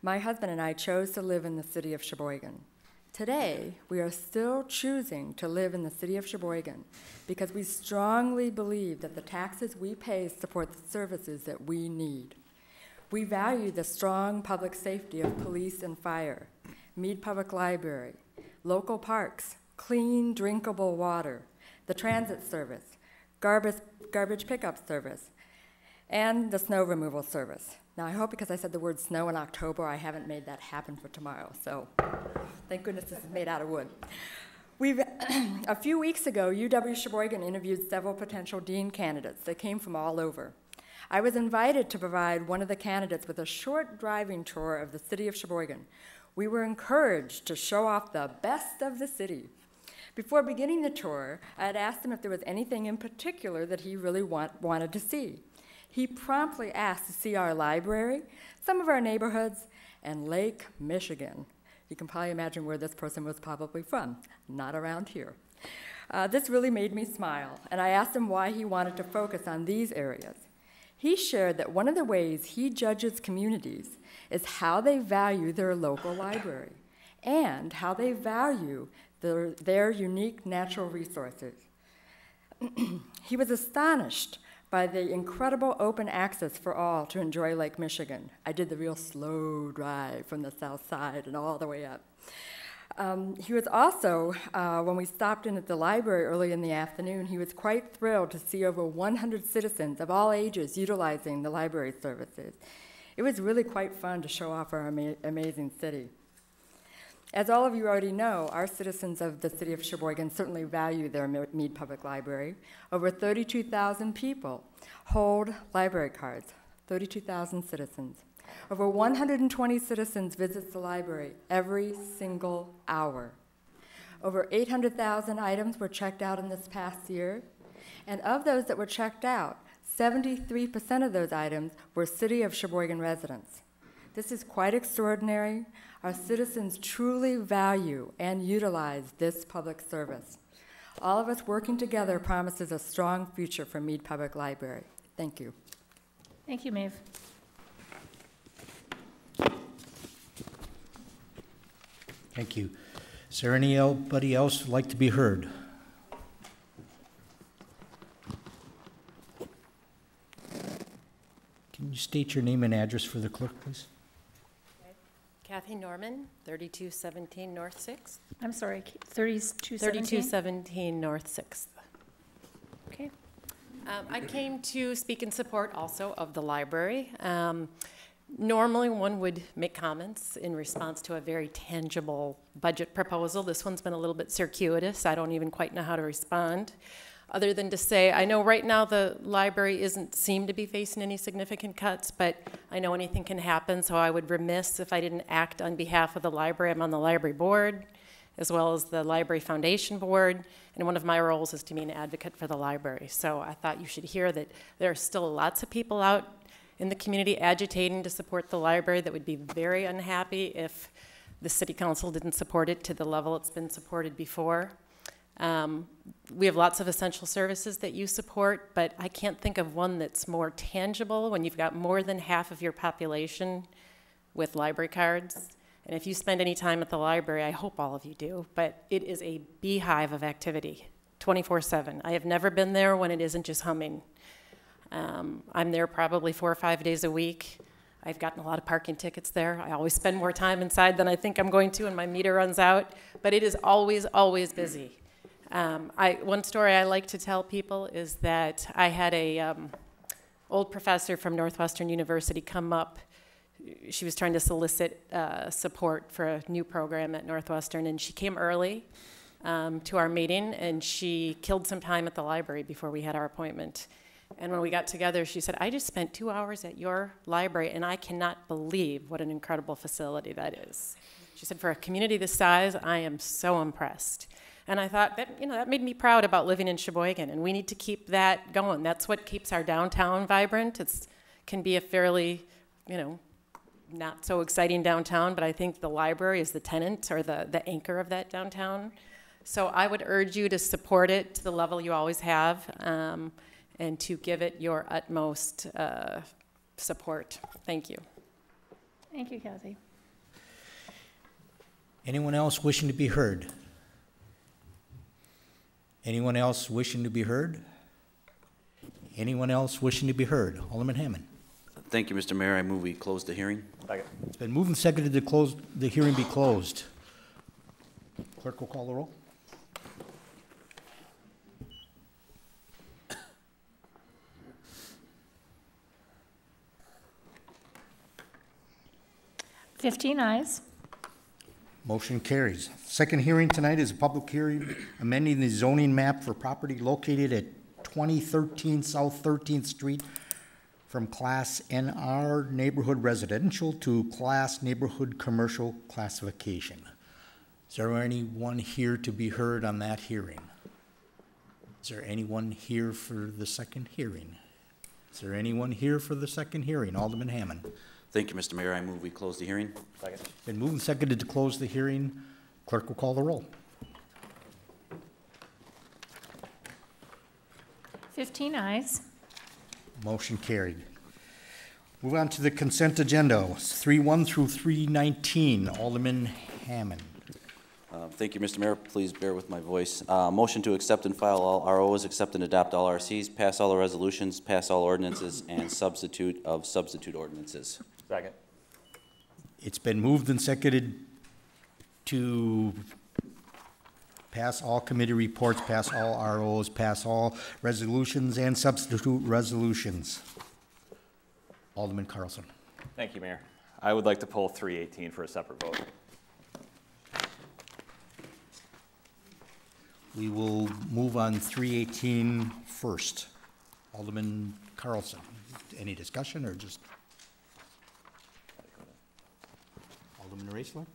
my husband and I chose to live in the city of Sheboygan. Today, we are still choosing to live in the city of Sheboygan because we strongly believe that the taxes we pay support the services that we need. We value the strong public safety of police and fire, Mead Public Library, local parks, clean drinkable water, the transit service, garbage, garbage pickup service, and the snow removal service. Now, I hope because I said the word snow in October, I haven't made that happen for tomorrow, so thank goodness this is made out of wood. We've, <clears throat> a few weeks ago, UW Sheboygan interviewed several potential dean candidates that came from all over. I was invited to provide one of the candidates with a short driving tour of the city of Sheboygan. We were encouraged to show off the best of the city. Before beginning the tour, I had asked him if there was anything in particular that he really want, wanted to see. He promptly asked to see our library, some of our neighborhoods, and Lake Michigan. You can probably imagine where this person was probably from, not around here. Uh, this really made me smile, and I asked him why he wanted to focus on these areas. He shared that one of the ways he judges communities is how they value their local library and how they value their, their unique natural resources. <clears throat> he was astonished by the incredible open access for all to enjoy Lake Michigan. I did the real slow drive from the south side and all the way up. Um, he was also, uh, when we stopped in at the library early in the afternoon, he was quite thrilled to see over 100 citizens of all ages utilizing the library services. It was really quite fun to show off our ama- amazing city. As all of you already know, our citizens of the city of Sheboygan certainly value their Mead Public Library. Over 32,000 people hold library cards, 32,000 citizens. Over 120 citizens visit the library every single hour. Over 800,000 items were checked out in this past year, and of those that were checked out, 73% of those items were City of Sheboygan residents. This is quite extraordinary. Our citizens truly value and utilize this public service. All of us working together promises a strong future for Mead Public Library. Thank you. Thank you, Maeve. Thank you. Is there anybody else who'd like to be heard? Can you state your name and address for the clerk, please? Kathy Norman, 3217 North 6th. I'm sorry, 3217? 3217 North 6th. Okay. Um, I came to speak in support also of the library. Um, Normally, one would make comments in response to a very tangible budget proposal. This one's been a little bit circuitous. I don't even quite know how to respond, other than to say, I know right now the library isn't seem to be facing any significant cuts, but I know anything can happen, so I would remiss if I didn't act on behalf of the library. I'm on the library board, as well as the Library Foundation Board, and one of my roles is to be an advocate for the library. So I thought you should hear that there are still lots of people out in the community agitating to support the library that would be very unhappy if the city council didn't support it to the level it's been supported before. Um, we have lots of essential services that you support, but I can't think of one that's more tangible when you've got more than half of your population with library cards. And if you spend any time at the library, I hope all of you do, but it is a beehive of activity 24 7. I have never been there when it isn't just humming. Um, I'm there probably four or five days a week. I've gotten a lot of parking tickets there. I always spend more time inside than I think I'm going to, and my meter runs out. But it is always, always busy. Um, I, one story I like to tell people is that I had a um, old professor from Northwestern University come up. She was trying to solicit uh, support for a new program at Northwestern, and she came early um, to our meeting, and she killed some time at the library before we had our appointment. And when we got together, she said, I just spent two hours at your library, and I cannot believe what an incredible facility that is. She said, For a community this size, I am so impressed. And I thought that, you know, that made me proud about living in Sheboygan, and we need to keep that going. That's what keeps our downtown vibrant. It can be a fairly, you know, not so exciting downtown, but I think the library is the tenant or the, the anchor of that downtown. So I would urge you to support it to the level you always have, um, and to give it your utmost, uh, support. Thank you. Thank you, Kathy. Anyone else wishing to be heard? Anyone else wishing to be heard? Anyone else wishing to be heard? Alderman Hammond. Thank you, Mr. Mayor. I move we close the hearing. It's been moved and seconded to close, the hearing be closed. Clerk will call the roll. Fifteen ayes. Motion carries. Second hearing tonight is a public hearing amending the zoning map for property located at 2013 South 13th Street from Class NR Neighborhood Residential to Class Neighborhood Commercial classification. Is there anyone here to be heard on that hearing? Is there anyone here for the second hearing? Is there anyone here for the second hearing? Alderman Hammond. Thank you, Mr. Mayor. I move we close the hearing. Second. Been moved and seconded to close the hearing. Clerk will call the roll. Fifteen ayes. Motion carried. Move on to the consent agenda, three one through three nineteen. Alderman Hammond. Uh, Thank you, Mr. Mayor. Please bear with my voice. Uh, Motion to accept and file all ROs, accept and adopt all RCs, pass all the resolutions, pass all ordinances, and substitute of substitute ordinances. Second. It's been moved and seconded to pass all committee reports, pass all ROs, pass all resolutions and substitute resolutions. Alderman Carlson. Thank you, Mayor. I would like to pull 318 for a separate vote. We will move on 318 first. Alderman Carlson, any discussion or just? Alderman Raisler?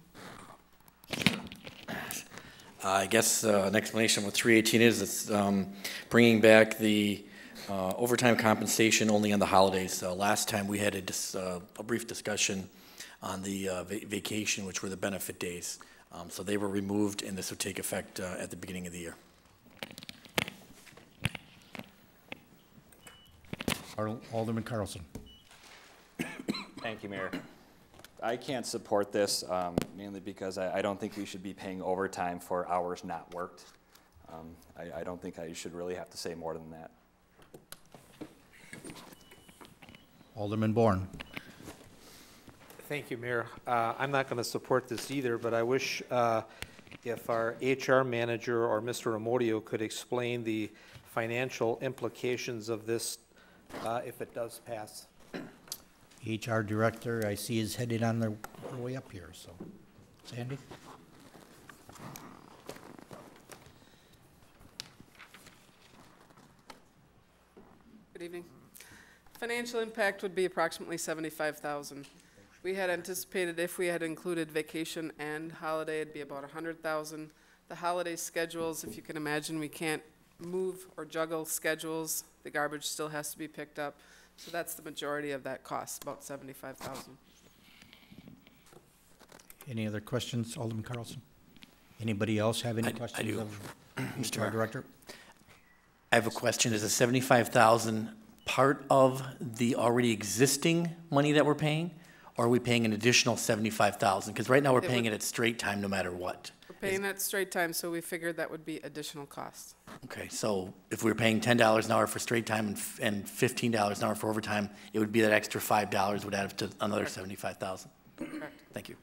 I guess uh, an explanation what 318 is, it's um, bringing back the uh, overtime compensation only on the holidays. Uh, Last time, we had a dis- uh, a brief discussion on the uh, va- vacation, which were the benefit days. Um, So they were removed, and this would take effect uh, at the beginning of the year. Alderman Carlson. Thank you, Mayor. I can't support this um, mainly because I, I don't think we should be paying overtime for hours not worked. Um, I, I don't think I should really have to say more than that. Alderman Bourne. Thank you, Mayor. Uh, I'm not going to support this either, but I wish uh, if our HR manager or Mr. Amodio could explain the financial implications of this uh, if it does pass. HR Director, I see is headed on their their way up here, so. Sandy? Good evening. Financial impact would be approximately seventy-five thousand. We had anticipated if we had included vacation and holiday, it'd be about a hundred thousand. The holiday schedules, if you can imagine, we can't move or juggle schedules. The garbage still has to be picked up. So that's the majority of that cost, about seventy-five thousand. Any other questions, Alderman Carlson? Anybody else have any I- I questions do. of Mr. HR Mayor. Director? I have a question. Is the 75,000 part of the already existing money that we're paying? Or are we paying an additional 75,000? Because right now, we're It paying would- it at straight time no matter what. We're paying that straight time, so we figured that would be additional cost. Okay, so if we were paying ten dollars an hour for straight time and f- and fifteen dollars an hour for overtime, it would be that extra five dollars would add up to another seventy-five thousand. Correct. Thank you.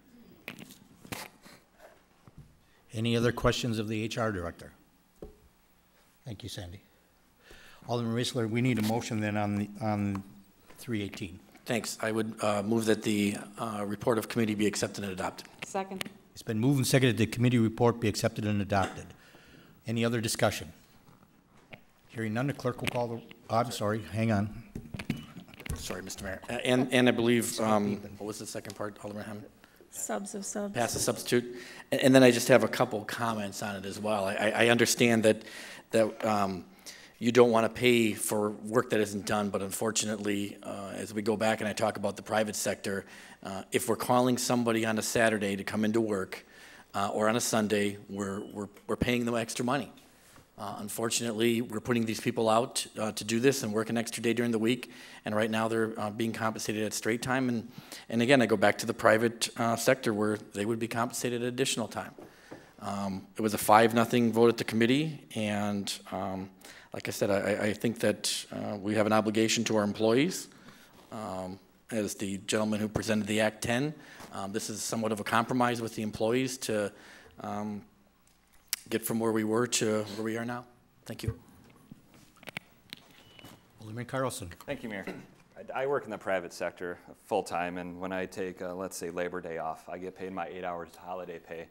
Any other questions of the HR Director? Thank you, Sandy. Alderman Raisler, we need a motion then on, the on 318. Thanks. I would uh, move that the uh, report of committee be accepted and adopted. Second. It's been moved and seconded the committee report be accepted and adopted. Any other discussion? Hearing none, the clerk will call the, oh, I'm sorry, hang on. Sorry, Mr. Mayor. A- And, and I believe, um, what was the second part, Alderman Hammond? Subs of subs. pass a substitute. And, and then I just have a couple comments on it as well. I, I I understand that, that um, you don't want to pay for work that isn't done, but unfortunately, uh, as we go back and I talk about the private sector, uh, if we're calling somebody on a Saturday to come into work, uh, or on a Sunday, we're, we're, we're paying them extra money. Uh, Unfortunately, we're putting these people out uh, to do this and work an extra day during the week, and right now they're uh, being compensated at straight time. And, and again, I go back to the private sector where they would be compensated at additional time. Um, It was a five-nothing vote at the committee, and um, like I said, I, I- I think that uh, we have an obligation to our employees. Um, As the gentleman who presented the Act 10, um, this is somewhat of a compromise with the employees to um, get from where we were to where we are now. Thank you. Alderman Carlson. Thank you, Mayor. I, I work in the private sector full-time, and when I take, uh, let's say, Labor Day off, I get paid my eight hours holiday pay.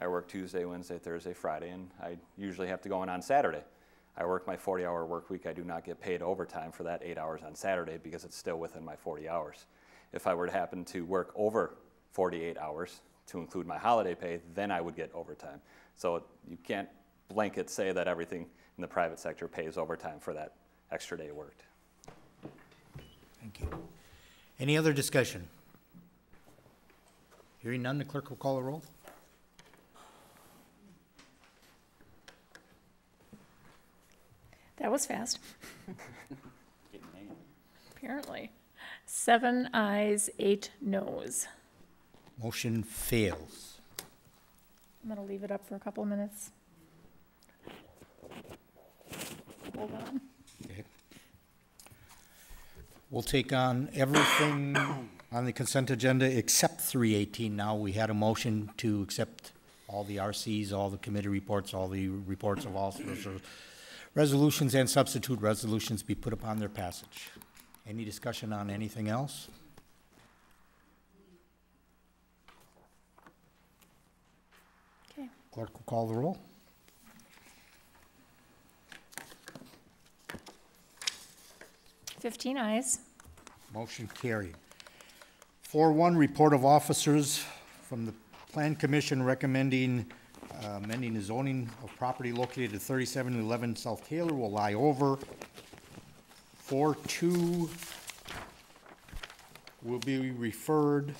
I work Tuesday, Wednesday, Thursday, Friday, and I usually have to go in on Saturday. I work my 40-hour work week. I do not get paid overtime for that eight hours on Saturday because it's still within my 40 hours. If I were to happen to work over 48 hours to include my holiday pay, then I would get overtime. So you can't blanket say that everything in the private sector pays overtime for that extra day worked. Thank you. Any other discussion? Hearing none, the clerk will call the roll. That was fast. <laughs> Apparently. Seven ayes, eight noes. Motion fails. I'm gonna leave it up for a couple of minutes. Hold on. Okay. We'll take on everything <coughs> on the consent agenda except 318 now. We had a motion to accept all the RCs, all the committee reports, all the reports of all sorts of resolutions and substitute resolutions be put upon their passage. Any discussion on anything else? Okay. Clerk will call the roll. Fifteen ayes. Motion carried. Four one, report of officers from the Plan Commission recommending uh, amending the zoning of property located at thirty-seven eleven South Taylor will lie over. Four two will be referred.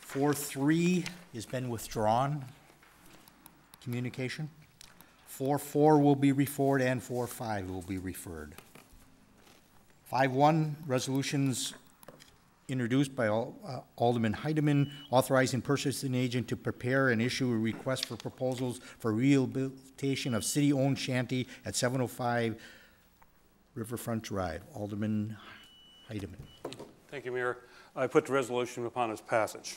Four three has been withdrawn. Communication. Four four will be referred and four five will be referred. Five one, resolutions introduced by uh, Alderman Heidemann authorizing purchasing agent to prepare and issue a request for proposals for rehabilitation of city-owned shanty at seven oh five Riverfront Drive. Alderman Heidemann. Thank you, Mayor. I put the resolution upon its passage.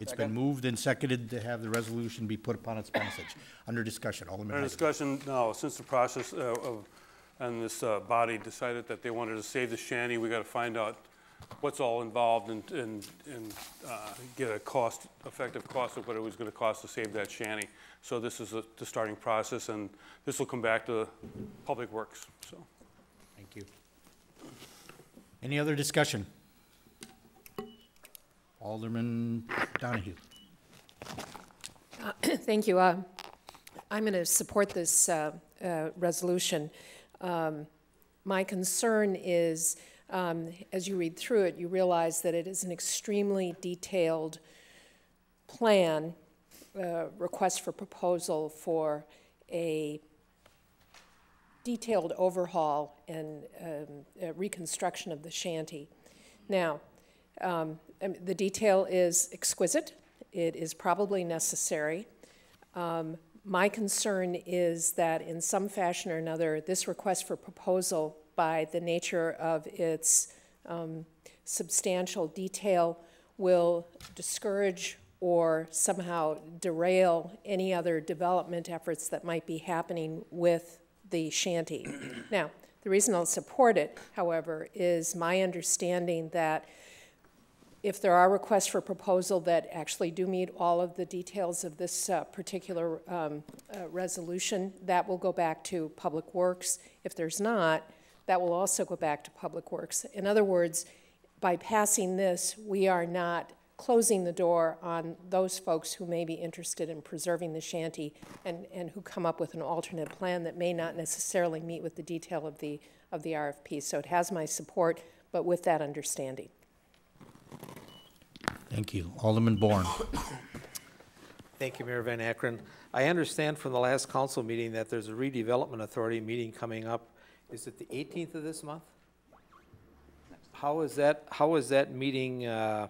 It's been moved and seconded to have the resolution be put upon its passage. Under discussion, Alderman Our Heidemann. discussion now, since the process uh, of, and this uh, body decided that they wanted to save the shanty, we got to find out what's all involved and, and, and uh, get a cost, effective cost of what it was going to cost to save that shanty. So this is a- the starting process, and this will come back to Public Works, so. Thank you. Any other discussion? Alderman Donohue. Uh, <clears throat> Thank you. Uh, I'm going to support this uh, uh, resolution. Um, My concern is, um, as you read through it, you realize that it is an extremely detailed plan, uh, request for proposal for a detailed overhaul and um, reconstruction of the shanty. Now, um, the detail is exquisite. It is probably necessary. Um, my concern is that in some fashion or another, this request for proposal, by the nature of its um, substantial detail, will discourage or somehow derail any other development efforts that might be happening with the shanty. <clears throat> now, the reason I'll support it, however, is my understanding that if there are requests for proposal that actually do meet all of the details of this uh, particular um, uh, resolution, that will go back to Public Works. If there's not, that will also go back to Public Works. In other words, by passing this, we are not closing the door on those folks who may be interested in preserving the shanty and, and who come up with an alternate plan that may not necessarily meet with the detail of the, of the RFP. So it has my support, but with that understanding. Thank you. Alderman Bourne. Thank you, Mayor Van Akkeren. I understand from the last council meeting that there's a redevelopment authority meeting coming up. Is it the 18th of this month? How is that, how is that meeting, uh,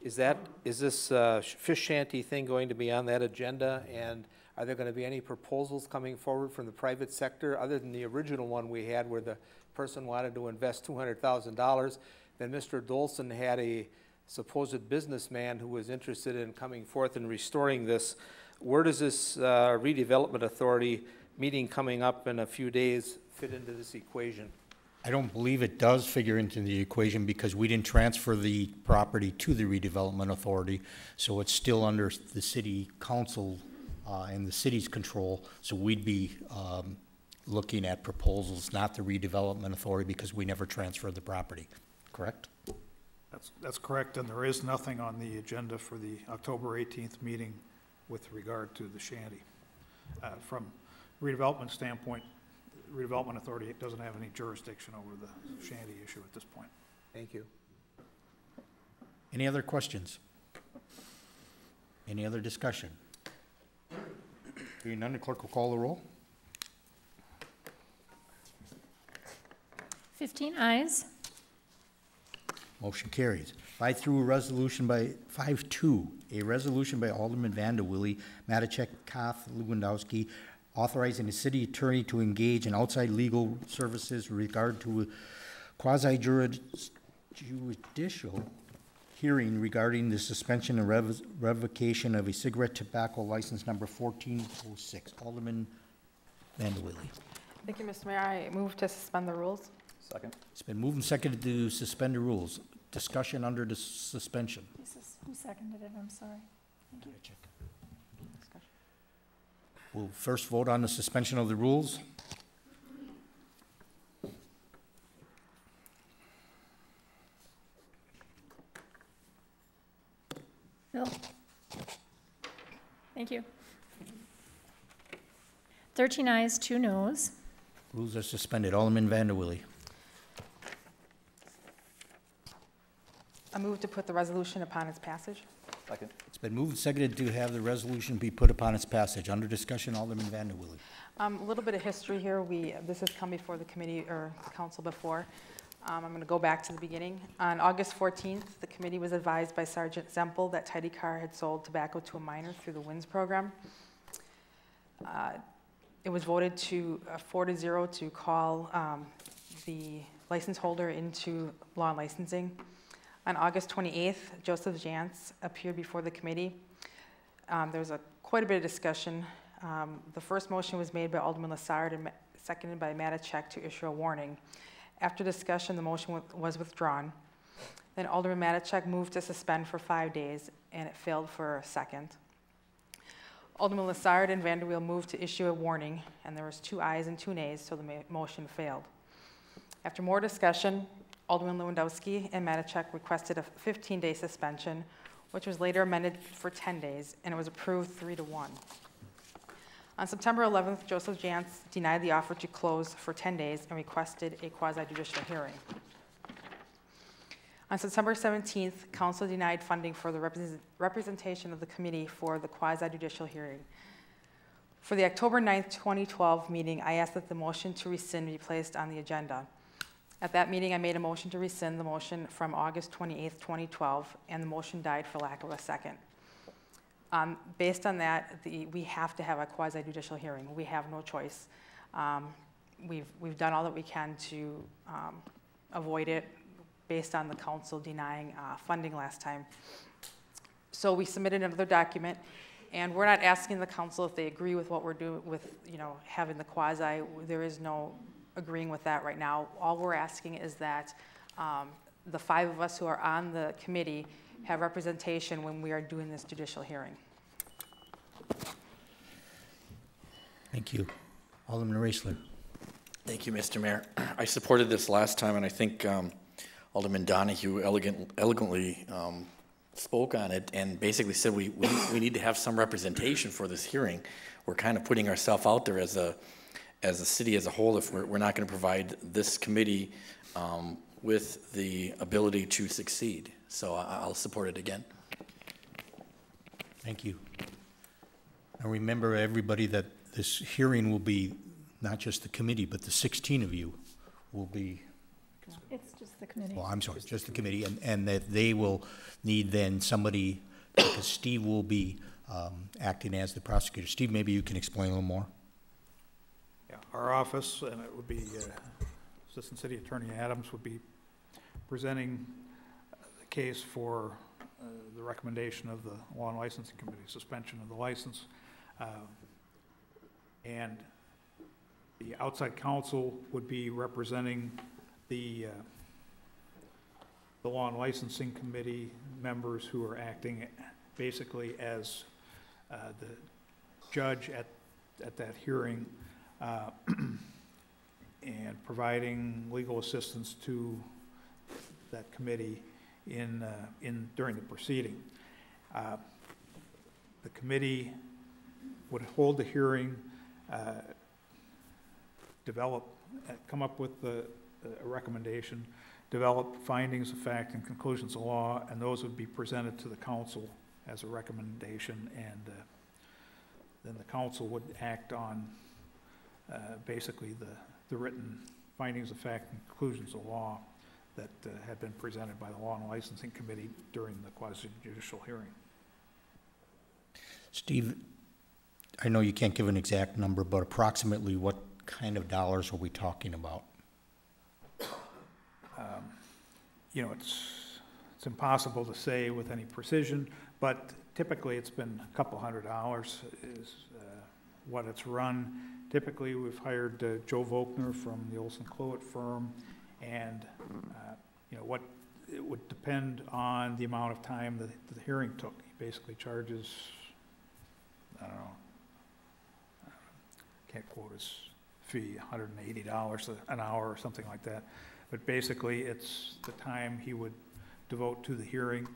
is that, is this uh, fish shanty thing going to be on that agenda? And are there going to be any proposals coming forward from the private sector, other than the original one we had where the person wanted to invest $200,000? Then Mr. Dolson had a supposed businessman who was interested in coming forth and restoring this. Where does this uh, redevelopment authority meeting coming up in a few days fit into this equation? I don't believe it does figure into the equation because we didn't transfer the property to the redevelopment authority, so it's still under the city council uh, and the city's control. So we'd be um, looking at proposals, not the redevelopment authority, because we never transferred the property, correct? That's, that's correct, and there is nothing on the agenda for the October 18th meeting with regard to the shanty. Uh, From redevelopment standpoint, redevelopment authority doesn't have any jurisdiction over the shanty issue at this point. Thank you. Any other questions? Any other discussion? Hearing none, the clerk will call the roll. 15 ayes. Motion carries. Five through a resolution by, five two, a resolution by Alderman Vanderwilly, Matachek, Koth, Lewandowski, authorizing the city attorney to engage in outside legal services with regard to a quasi-judicial hearing regarding the suspension and rev- revocation of a cigarette tobacco license number fourteen oh six. Alderman Vanderwilly. Thank you, Mr. Mayor. I move to suspend the rules. Second. It's been moved and seconded to suspend the rules. Discussion under the suspension. Is- Who seconded it? I'm sorry. Thank you. We'll first vote on the suspension of the rules. Bill? Thank you. 13 ayes, two noes. Rules are suspended. Alderman Vanderwilly. I move to put the resolution upon its passage. Second. It's been moved and seconded to have the resolution be put upon its passage. Under discussion, Alderman Vanderwilly. Um, a little bit of history here. We, this has come before the committee or the council before. Um, I'm going to go back to the beginning. On August 14th, the committee was advised by Sergeant Zempel that Tidy Car had sold tobacco to a minor through the WINS program. Uh, It was voted to, uh, four to zero, to call um, the license holder into law and licensing. On August 28th, Joseph Jantz appeared before the committee. Um, There was a, quite a bit of discussion. Um, The first motion was made by Alderman Lassard and seconded by Matachek to issue a warning. After discussion, the motion wa- was withdrawn. Then Alderman Matachek moved to suspend for five days, and it failed for a second. Alderman Lassard and Vanderweel moved to issue a warning, and there was two ayes and two nays, so the motion failed. After more discussion, Alderman Lewandowski and Matachek requested a 15-day suspension, which was later amended for 10 days, and it was approved three to one. On September 11th, Joseph Jantz denied the offer to close for 10 days and requested a quasi-judicial hearing. On September 17th, council denied funding for the represent- representation of the committee for the quasi-judicial hearing. For the October 9th, 2012 meeting, I asked that the motion to rescind be placed on the agenda. At that meeting, I made a motion to rescind the motion from August 28th, 2012, and the motion died for lack of a second. Um, Based on that, the, we have to have a quasi-judicial hearing. We have no choice. Um, We've, we've done all that we can to um, avoid it based on the council denying uh, funding last time. So we submitted another document, and we're not asking the council if they agree with what we're doing with, you know, having the quasi. There is no agreeing with that right now. All we're asking is that um, the five of us who are on the committee have representation when we are doing this judicial hearing. Thank you. Alderman Raisler. Thank you, Mr. Mayor. <clears throat> I supported this last time, and I think um, Alderman Donohue elegant, elegantly um, spoke on it and basically said we, we, we need to have some representation for this hearing. We're kind of putting ourselves out there as a, as a city as a whole if we're, we're not going to provide this committee um, with the ability to succeed. So I- I'll support it again. Thank you. And remember, everybody, that this hearing will be not just the committee, but the 16 of you will be, It's just the committee. well, I'm sorry, just the committee, and, and that they will need then somebody, because Steve will be um, acting as the prosecutor. Steve, maybe you can explain a little more? Our office, and it would be uh, Assistant City Attorney Adams would be presenting uh, the case for uh, the recommendation of the Law and Licensing Committee, suspension of the license. Um, And the outside counsel would be representing the, uh, the Law and Licensing Committee members who are acting basically as uh, the judge at, at that hearing uh, <clears throat> and providing legal assistance to that committee in, uh, in, during the proceeding. Uh, The committee would hold the hearing, uh, develop, uh, come up with the, a recommendation, develop findings of fact and conclusions of law, and those would be presented to the council as a recommendation, and then the council would act on basically the, the written findings of fact and conclusions of law that uh, had been presented by the Law and Licensing Committee during the quasi-judicial hearing. Steve, I know you can't give an exact number, but approximately what kind of dollars are we talking about? Um, You know, it's, it's impossible to say with any precision, but typically it's been a couple hundred dollars is uh, what it's run. Typically, we've hired uh, Joe Volkner from the Olsen Kloet firm, and, uh, you know, what, it would depend on the amount of time that the hearing took. He basically charges, I don't know, can't quote his fee, hundred and eighty dollars an hour or something like that. But basically, it's the time he would devote to the hearing.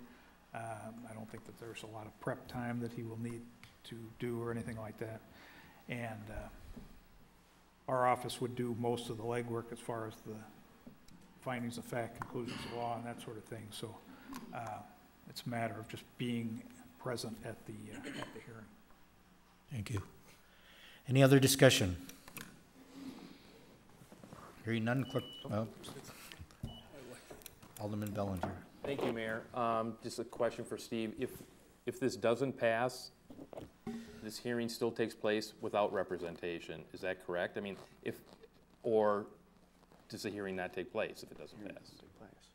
Um, I don't think that there's a lot of prep time that he will need to do or anything like that. And uh, our office would do most of the legwork as far as the findings of fact, conclusions of law, and that sort of thing. So uh, it's a matter of just being present at the, uh, at the hearing. Thank you. Any other discussion? Hearing none, clerk, well, Alderman Bellinger. Thank you, Mayor. Um, Just a question for Steve. If, if this doesn't pass, this hearing still takes place without representation, is that correct? I mean, if, or does the hearing not take place if it doesn't pass?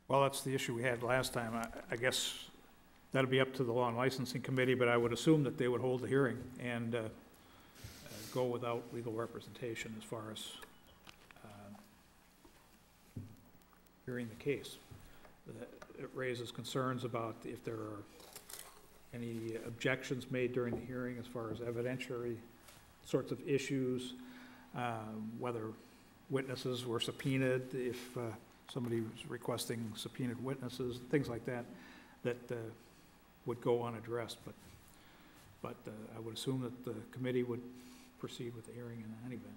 Well, that's the issue we had last time. I, I guess that'll be up to the Law and Licensing Committee, but I would assume that they would hold the hearing and uh, uh, go without legal representation as far as uh, hearing the case. It raises concerns about if there are any objections made during the hearing as far as evidentiary sorts of issues, um, whether witnesses were subpoenaed, if uh, somebody was requesting subpoenaed witnesses, things like that, that uh, would go unaddressed, but, but uh, I would assume that the committee would proceed with the hearing in any event.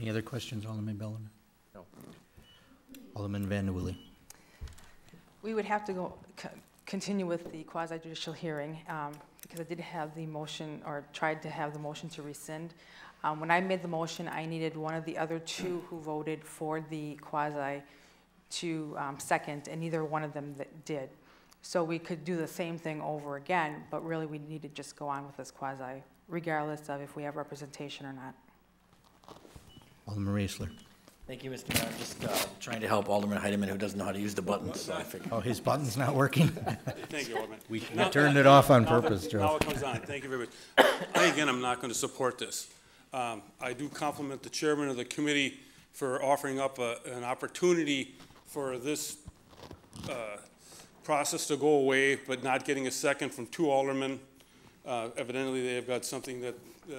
Any other questions, Alderman Bellinger? No. Alderman Van de Willy. We would have to go, co- continue with the quasi judicial hearing, um, because I did have the motion, or tried to have the motion to rescind. Um, When I made the motion, I needed one of the other two who voted for the quasi to um, second, and neither one of them that did. So we could do the same thing over again, but really we need to just go on with this quasi, regardless of if we have representation or not. Alderman Raisler. Thank you, Mr. Mayor. I'm just uh, trying to help Alderman Heidemann, who doesn't know how to use the buttons, so I figured. Oh, his button's not working? <laughs> Thank you, Alderman. We we Now- turned it off on now that- purpose, Joe. Now it comes on. Thank you very much. <coughs> Again, I'm not going to support this. Um, I do compliment the chairman of the committee for offering up a- an opportunity for this uh, process to go away, but not getting a second from two aldermen. Uh, Evidently, they have got something that, uh,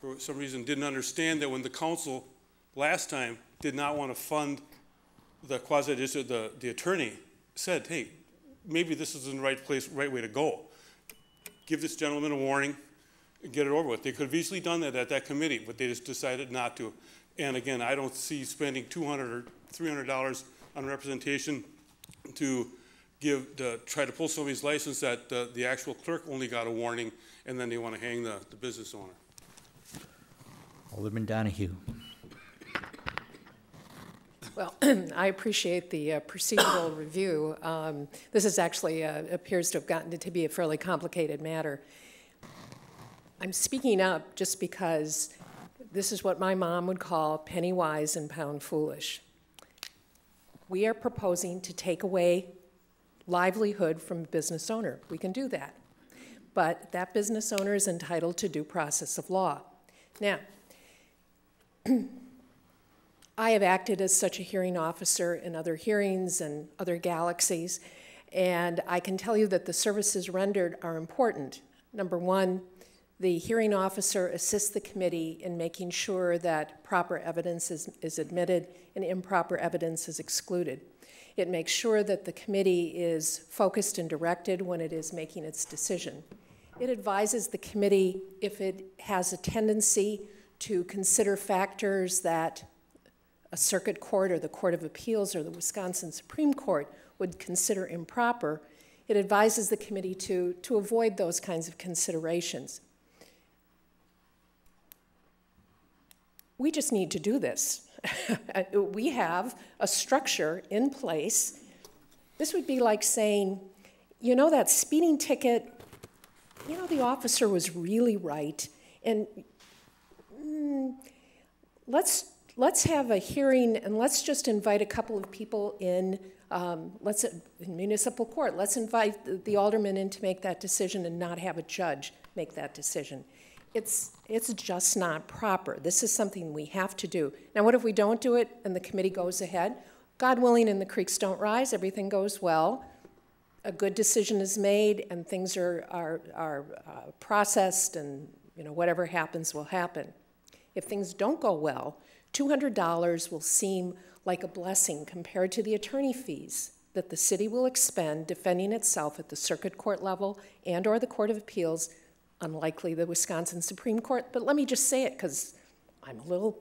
for some reason, didn't understand that when the council last time did not want to fund the quasi, the, the attorney said, hey, maybe this isn't the right place, right way to go. Give this gentleman a warning, and get it over with. They could have easily done that at that committee, but they just decided not to. And again, I don't see spending two hundred or three hundred dollars on representation to give, try to pull somebody's license that the, the actual clerk only got a warning, and then they want to hang the, the business owner. Alderman Donohue. Well, <clears throat> I appreciate the uh, procedural <coughs> review. Um, This is actually, uh, appears to have gotten to be a fairly complicated matter. I'm speaking up just because this is what my mom would call penny wise and pound foolish. We are proposing to take away livelihood from a business owner. We can do that. But that business owner is entitled to due process of law. Now, I have acted as such a hearing officer in other hearings and other galaxies, and I can tell you that the services rendered are important. Number one, the hearing officer assists the committee in making sure that proper evidence is, is admitted and improper evidence is excluded. It makes sure that the committee is focused and directed when it is making its decision. It advises the committee if it has a tendency to consider factors that a circuit court or the Court of Appeals or the Wisconsin Supreme Court would consider improper. It advises the committee to, to avoid those kinds of considerations. We just need to do this. <laughs> we have a structure in place. This would be like saying, you know, that speeding ticket, you know, the officer was really right, and mm, let's let's have a hearing and let's just invite a couple of people in. Um, let's in municipal court. Let's invite the, the alderman in to make that decision and not have a judge make that decision. It's, it's just not proper. This is something we have to do. Now, what if we don't do it and the committee goes ahead? God willing, and the creeks don't rise, everything goes well, a good decision is made, and things are, are, are uh, processed, and you know, whatever happens will happen. If things don't go well, $200 will seem like a blessing compared to the attorney fees that the city will expend defending itself at the circuit court level and or the court of appeals unlikely the Wisconsin Supreme Court, but let me just say it because I'm a little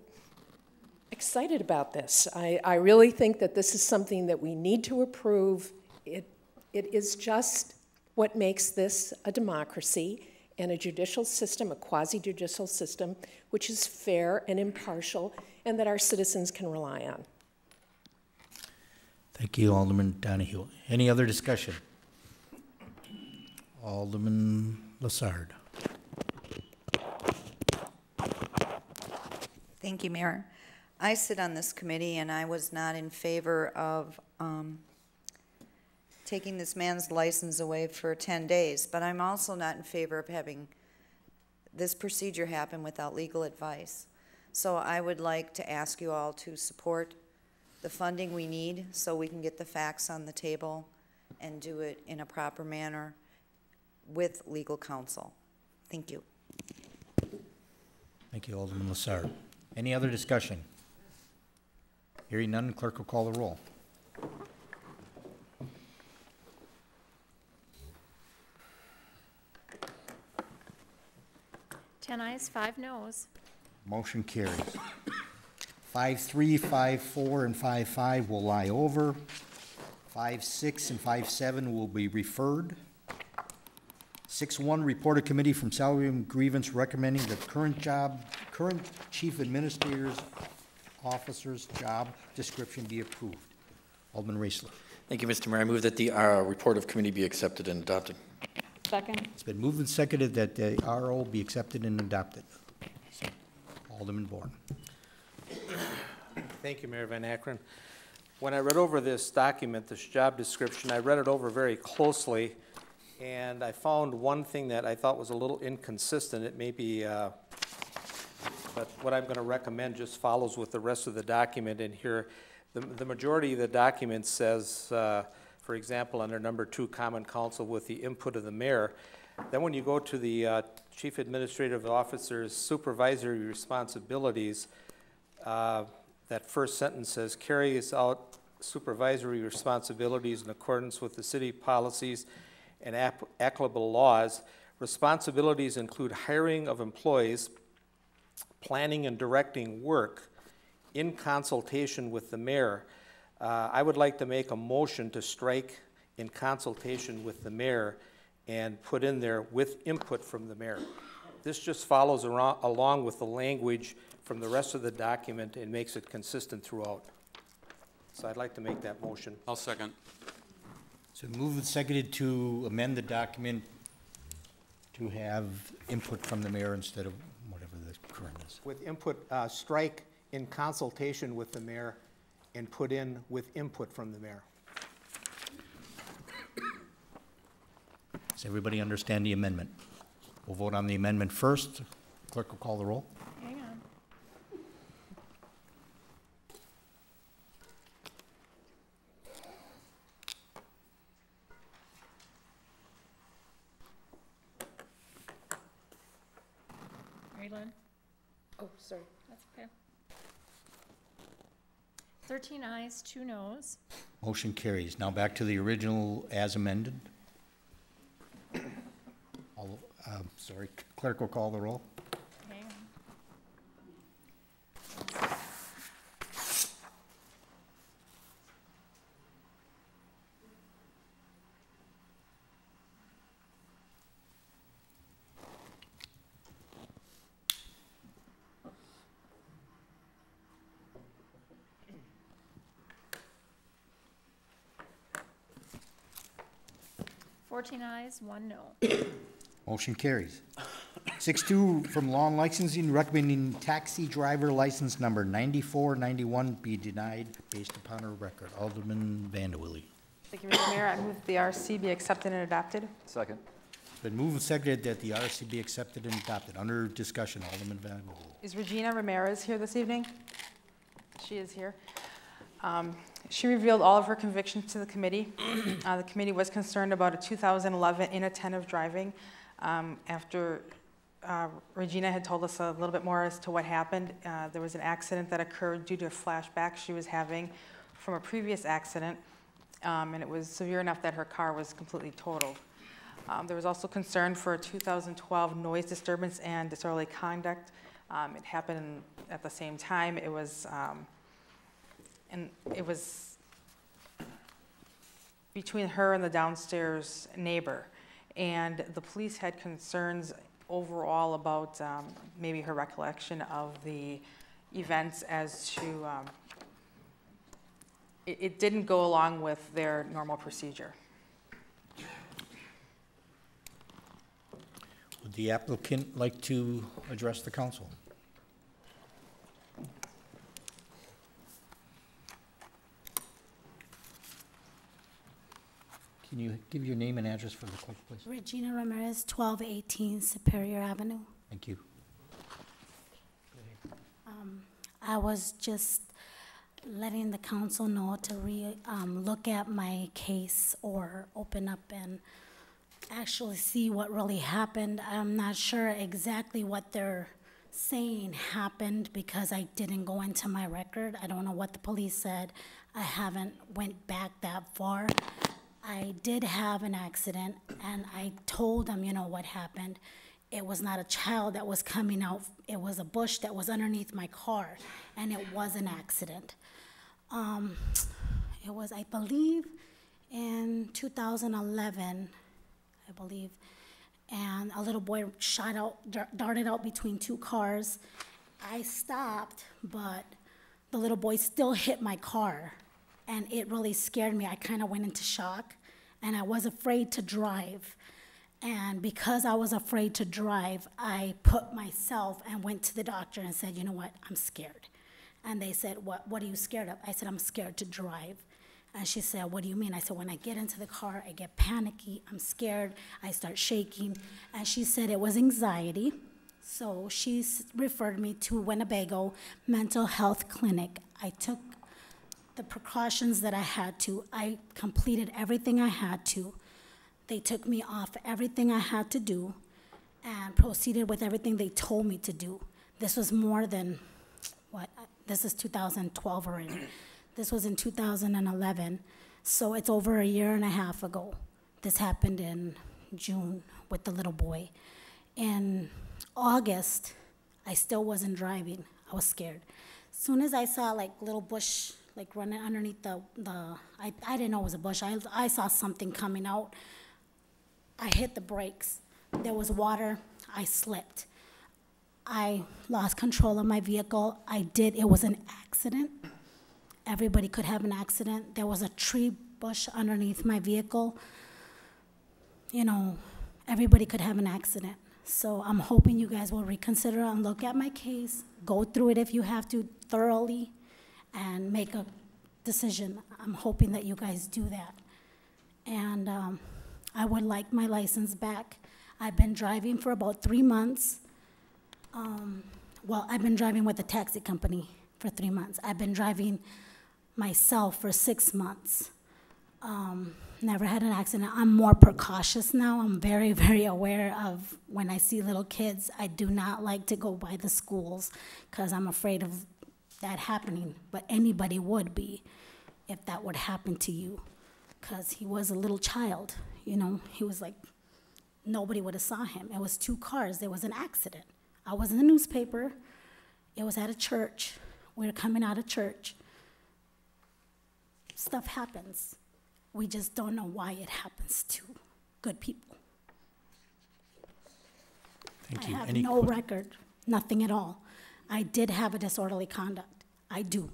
excited about this. I, I really think that this is something that we need to approve. It, it is just what makes this a democracy and a judicial system, a quasi judicial system, which is fair and impartial and that our citizens can rely on. Thank you, Alderman Donohue. Any other discussion? Alderman Lassard. Thank you, Mayor. I sit on this committee, and I was not in favor of um, taking this man's license away for 10 days, but I'm also not in favor of having this procedure happen without legal advice. So I would like to ask you all to support the funding we need so we can get the facts on the table and do it in a proper manner with legal counsel. Thank you. Thank you, Alderman Lassard. Any other discussion? Hearing none, clerk will call the roll. Ten ayes, five noes. Motion carries. Five three, five four, and five five will lie over. Five six and five seven will be referred. Six one, report a committee from salary and grievance recommending the current job, current chief administrator's officer's job description be approved. Alderman Raisler. Thank you, Mr. Mayor. I move that the uh, report of committee be accepted and adopted. Second. It's been moved and seconded that the RO be accepted and adopted. Alderman Bourne. Thank you, Mayor Van Akkeren. When I read over this document, this job description, I read it over very closely, and I found one thing that I thought was a little inconsistent. It may be, uh, but what I'm going to recommend just follows with the rest of the document in here. The, the majority of the document says, uh, for example, under number two, Common Council with the input of the mayor. Then when you go to the uh, Chief Administrative Officer's supervisory responsibilities, uh, that first sentence says carries out supervisory responsibilities in accordance with the city policies and app- applicable laws. Responsibilities include hiring of employees, planning and directing work in consultation with the mayor. Uh, I would like to make a motion to strike in consultation with the mayor and put in there with input from the mayor. This just follows aro- along with the language from the rest of the document and makes it consistent throughout. So I'd like to make that motion. I'll second. So moved and seconded to amend the document to have input from the mayor instead of whatever the current is. With input, uh, strike in consultation with the mayor and put in with input from the mayor. Does everybody understand the amendment? We'll vote on the amendment first. Clerk will call the roll. Hang on. Mary Lynn? Oh, sorry. That's okay. Thirteen ayes, two noes. Motion carries. Now back to the original as amended. All, uh, sorry, clerk will call the roll. Fourteen ayes, one no. Motion carries. Six two from Law and Licensing recommending taxi driver license number ninety-four ninety-one be denied based upon a record. Alderman Vanderwilly. Thank you, Mr. Mayor. I move the RC be accepted and adopted. Second. Been moved and seconded that the RC be accepted and adopted. Under discussion, Alderman Vanderwilly. Is Regina Ramirez here this evening? She is here. Um, She revealed all of her convictions to the committee. Uh, The committee was concerned about a 2011 inattentive driving. Um, After uh, Regina had told us a little bit more as to what happened, uh, there was an accident that occurred due to a flashback she was having from a previous accident, um, and it was severe enough that her car was completely totaled. Um, There was also concern for a 2012 noise disturbance and disorderly conduct. Um, It happened at the same time. It was, um, and it was between her and the downstairs neighbor. And the police had concerns overall about um, maybe her recollection of the events as to, um, it, it didn't go along with their normal procedure. Would the applicant like to address the council? Can you give your name and address for the clerk, please? Regina Ramirez, 1218 Superior Avenue. Thank you. Um, I was just letting the council know to re, um, look at my case or open up and actually see what really happened. I'm not sure exactly what they're saying happened because I didn't go into my record. I don't know what the police said. I haven't went back that far. I did have an accident and I told them, you know, what happened. It was not a child that was coming out, it was a bush that was underneath my car and it was an accident. Um, it was, I believe, in 2011, I believe. And a little boy shot out, darted out between two cars. I stopped, but the little boy still hit my car. And it really scared me. I kind of went into shock and I was afraid to drive. And because I was afraid to drive, I put myself and went to the doctor and said, you know what, I'm scared. And they said, what, what are you scared of? I said, I'm scared to drive. And she said, What do you mean? I said, When I get into the car, I get panicky, I'm scared, I start shaking. And she said it was anxiety. So she referred me to Winnebago Mental Health Clinic. I took the precautions that I had to. I completed everything I had to. They took me off everything I had to do and proceeded with everything they told me to do. This was more than, what, this is 2012 already. This was in 2011, so it's over a year and a half ago. This happened in June with the little boy. In August, I still wasn't driving. I was scared. As soon as I saw like little bush like running underneath the, the I, I didn't know it was a bush. I, I saw something coming out. I hit the brakes. There was water. I slipped. I lost control of my vehicle. I did. It was an accident. Everybody could have an accident. There was a tree bush underneath my vehicle. You know, everybody could have an accident. So I'm hoping you guys will reconsider and look at my case, go through it if you have to thoroughly, and make a decision. I'm hoping that you guys do that. And um, I would like my license back. I've been driving for about three months. Um, well, I've been driving with a taxi company for three months. I've been driving myself for six months. Um, never had an accident. I'm more precautious now. I'm very, <laughs> very aware of when I see little kids. I do not like to go by the schools because I'm afraid of that happening. But anybody would be if that would happen to you because he was a little child. You know, he was like, nobody would have saw him. It was two cars. There was an accident. I was in the newspaper. It was at a church. We were coming out of church. Stuff happens. We just don't know why it happens to good people. Thank I you. have Any no record, nothing at all. I did have a disorderly conduct. I do.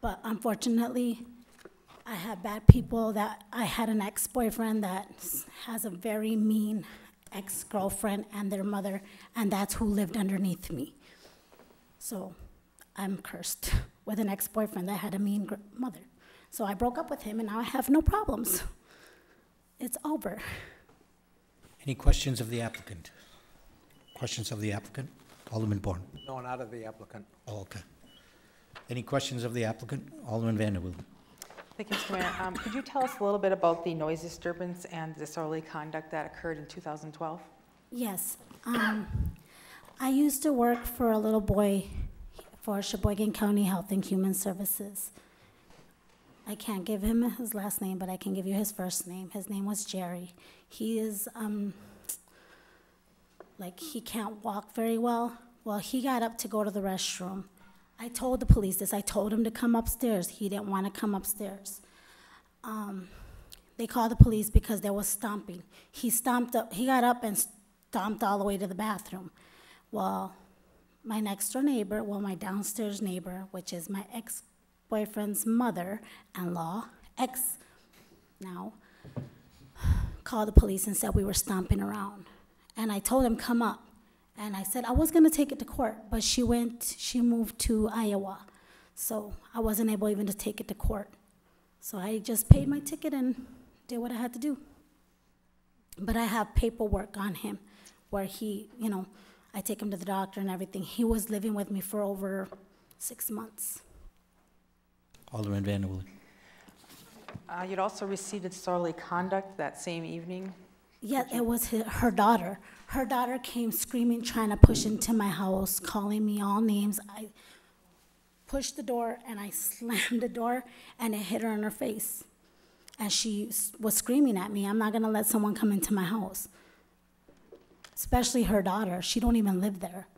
But unfortunately, I have bad people that, I had an ex-boyfriend that has a very mean ex-girlfriend and their mother, and that's who lived underneath me. So I'm cursed <laughs> with an ex-boyfriend that had a mean gr- mother. So I broke up with him, and now I have no problems. It's over. Any questions of the applicant? Questions of the applicant? Alderman Bourne. No, not of the applicant. Oh, okay. Any questions of the applicant? Alderman Vanderweel. Thank you, Mr. Mayor. Um, Could you tell us a little bit about the noise disturbance and disorderly conduct that occurred in 2012? Yes. Um, I used to work for a little boy for Sheboygan County Health and Human Services. I can't give him his last name, but I can give you his first name. His name was Jerry. He is, um, like, he can't walk very well. Well, he got up to go to the restroom. I told the police this. I told him to come upstairs. He didn't want to come upstairs. Um, they called the police because there was stomping. He stomped up, he got up and stomped all the way to the bathroom. Well, my next door neighbor, well, my downstairs neighbor, which is my ex boyfriend's mother in law, ex now, called the police and said we were stomping around. And I told him, come up. And I said I was going to take it to court, but she went, she moved to Iowa. So I wasn't able even to take it to court. So I just paid my ticket and did what I had to do. But I have paperwork on him where he, you know, I take him to the doctor and everything. He was living with me for over six months. Alderman Vanderweel. Uh, You'd also received a disorderly conduct that same evening. Yeah, it was her, her daughter. Her daughter came screaming, trying to push into my house, calling me all names. I pushed the door and I <laughs> slammed the door and it hit her in her face. And she was screaming at me, I'm not gonna let someone come into my house. Especially her daughter, she don't even live there.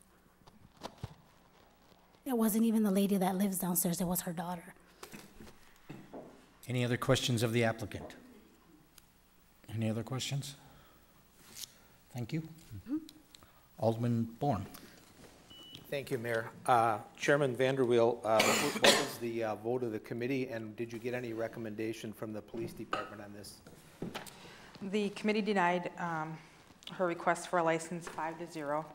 It wasn't even the lady that lives downstairs, it was her daughter. Any other questions of the applicant? Any other questions? Thank you. Alderman Bourne. Thank you, Mayor. Uh, Chairman Vanderweel, uh, what what was the uh, vote of the committee, and did you get any recommendation from the police department on this? The committee denied um, her request for a license five to zero.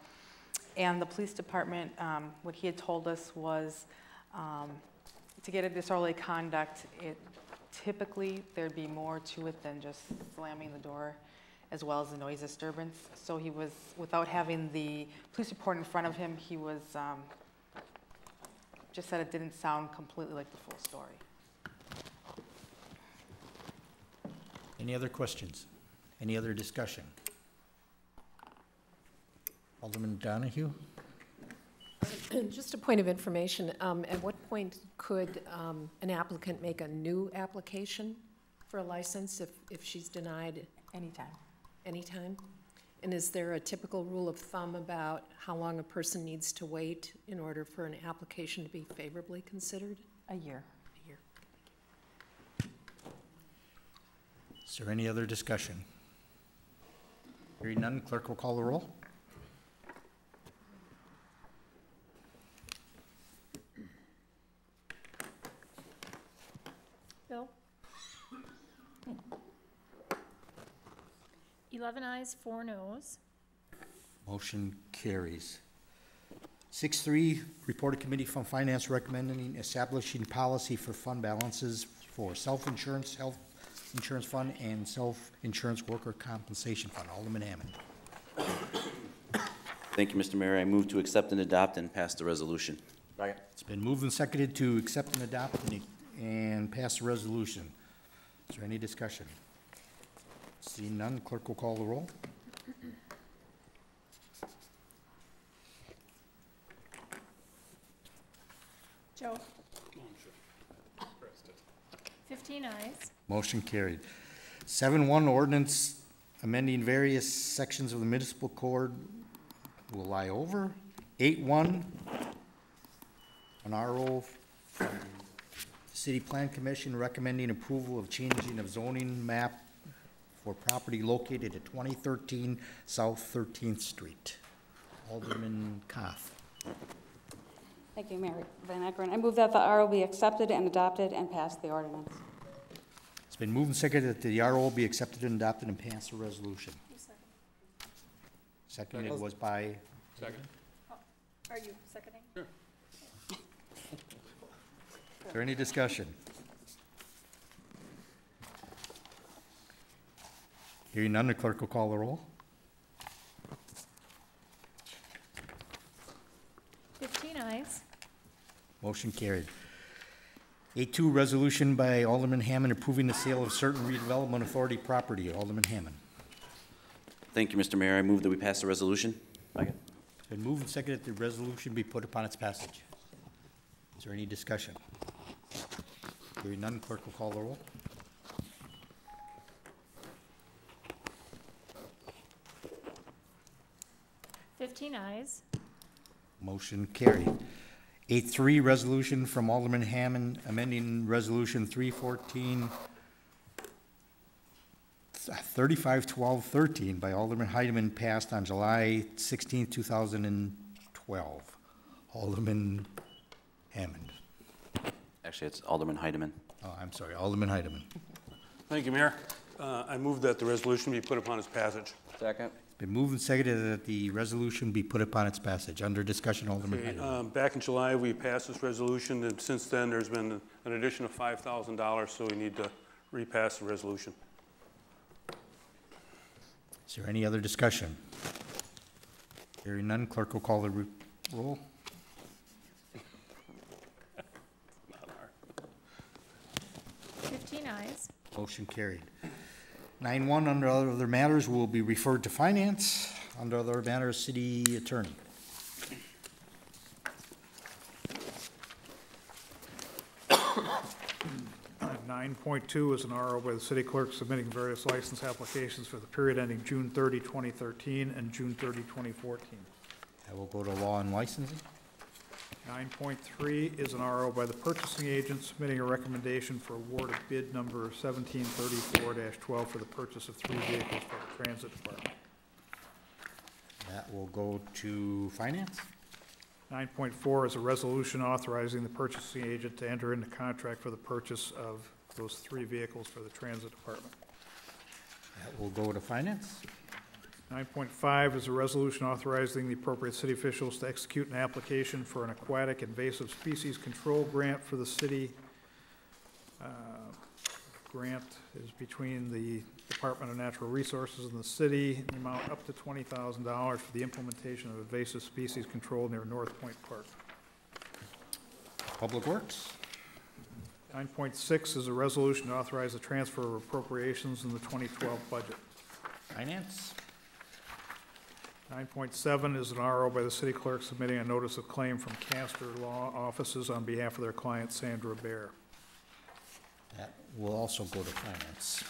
And the police department, um, what he had told us was um, to get a disorderly conduct, it typically, there'd be more to it than just slamming the door as well as the noise disturbance. So he was, without having the police report in front of him, he was, um, just said it didn't sound completely like the full story. Any other questions? Any other discussion? Alderman Donohue? <clears throat> Just a point of information, um, at what point could um, an applicant make a new application for a license if, if she's denied? Anytime. Anytime? And is there a typical rule of thumb about how long a person needs to wait in order for an application to be favorably considered? A year. A year. Is there any other discussion? Hearing none, clerk will call the roll. Bill? Eleven ayes, four noes. Motion carries. Six three, report of committee from finance recommending establishing policy for fund balances for self-insurance, health insurance fund, and self-insurance worker compensation fund. Alderman Hammond. Thank you, Mr. Mayor. I move to accept and adopt and pass the resolution. It's been moved and seconded to accept and adopt and, and pass the resolution. Is there any discussion? Seeing none, clerk will call the roll. Joe? Fifteen ayes. Motion carried. Seven one, ordinance amending various sections of the municipal code will lie over. Eight one, an RO from City Plan Commission recommending approval of changing of zoning map for property located at twenty thirteen South Thirteenth Street. Alderman Koff. Thank you, Mayor Van Akkeren. I move that the RO be accepted and adopted and pass the ordinance. It's been moved and seconded that the RO be accepted and adopted and pass the resolution. Seconded was by, Second. Oh, are you seconding? Sure. <laughs> is there any discussion? Hearing none, the clerk will call the roll. Fifteen ayes. Motion carried. A two, resolution by Alderman Hammond approving the sale of certain redevelopment authority property. Alderman Hammond. Thank you, Mr. Mayor. I move that we pass the resolution. Second. It's been moved and seconded that the resolution be put upon its passage. Is there any discussion? Hearing none, the clerk will call the roll. Fifteen ayes. Motion carried. Eight three, resolution from Alderman Hammond amending Resolution three fourteen thirty-five twelve thirteen by Alderman Heidemann passed on July sixteenth, two thousand and twelve. Alderman Hammond. Actually, it's Alderman Heidemann. Oh, I'm sorry, Alderman Heidemann. Thank you, Mayor. Uh, I move that the resolution be put upon its passage. Second. Been moved and seconded that the resolution be put upon its passage. Under discussion, Alderman Okay, Heidemann. um, Back in July, we passed this resolution, and since then, there's been an addition of $5,000, so we need to repass the resolution. Is there any other discussion? Hearing none, clerk will call the ro- roll. <laughs> Fifteen ayes. Motion carried. Nine one, under other matters, will be referred to finance. Under other matters, city attorney. Nine point two is an RO by the city clerk submitting various license applications for the period ending June 30, 2013, and June 30, 2014. I will go to law and licensing. Nine point three is an RO by the purchasing agent submitting a recommendation for award of bid number 1734-12 for the purchase of three vehicles for the transit department. That will go to finance. Nine point four is a resolution authorizing the purchasing agent to enter into contract for the purchase of those three vehicles for the transit department. That will go to finance. Nine point five is a resolution authorizing the appropriate city officials to execute an application for an aquatic invasive species control grant for the city. Uh, Grant is between the Department of Natural Resources and the city, in the amount up to twenty thousand dollars for the implementation of invasive species control near North Point Park. Public Works. Nine point six is a resolution to authorize the transfer of appropriations in the twenty twelve budget. Finance. Nine point seven is an RO by the city clerk submitting a notice of claim from Castor Law Offices on behalf of their client Sandra Bear. That will also go to finance.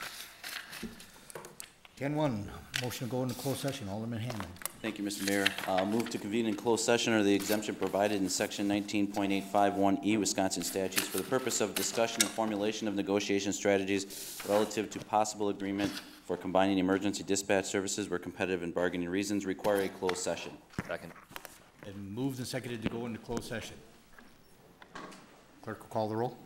Ten one, motion to go into closed session, Alderman Hammond. Thank you, Mr. Mayor. Uh, Move to convene in closed session under the exemption provided in Section 19.851E E Wisconsin statutes for the purpose of discussion and formulation of negotiation strategies relative to possible agreement for combining emergency dispatch services where competitive and bargaining reasons require a closed session. Second. And moved and seconded to go into closed session. Clerk will call the roll.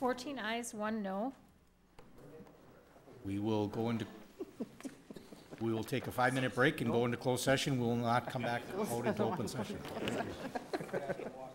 Fourteen ayes, one no. We will go into, we will take a five-minute break and go into closed session. We will not come back out into open session. <laughs>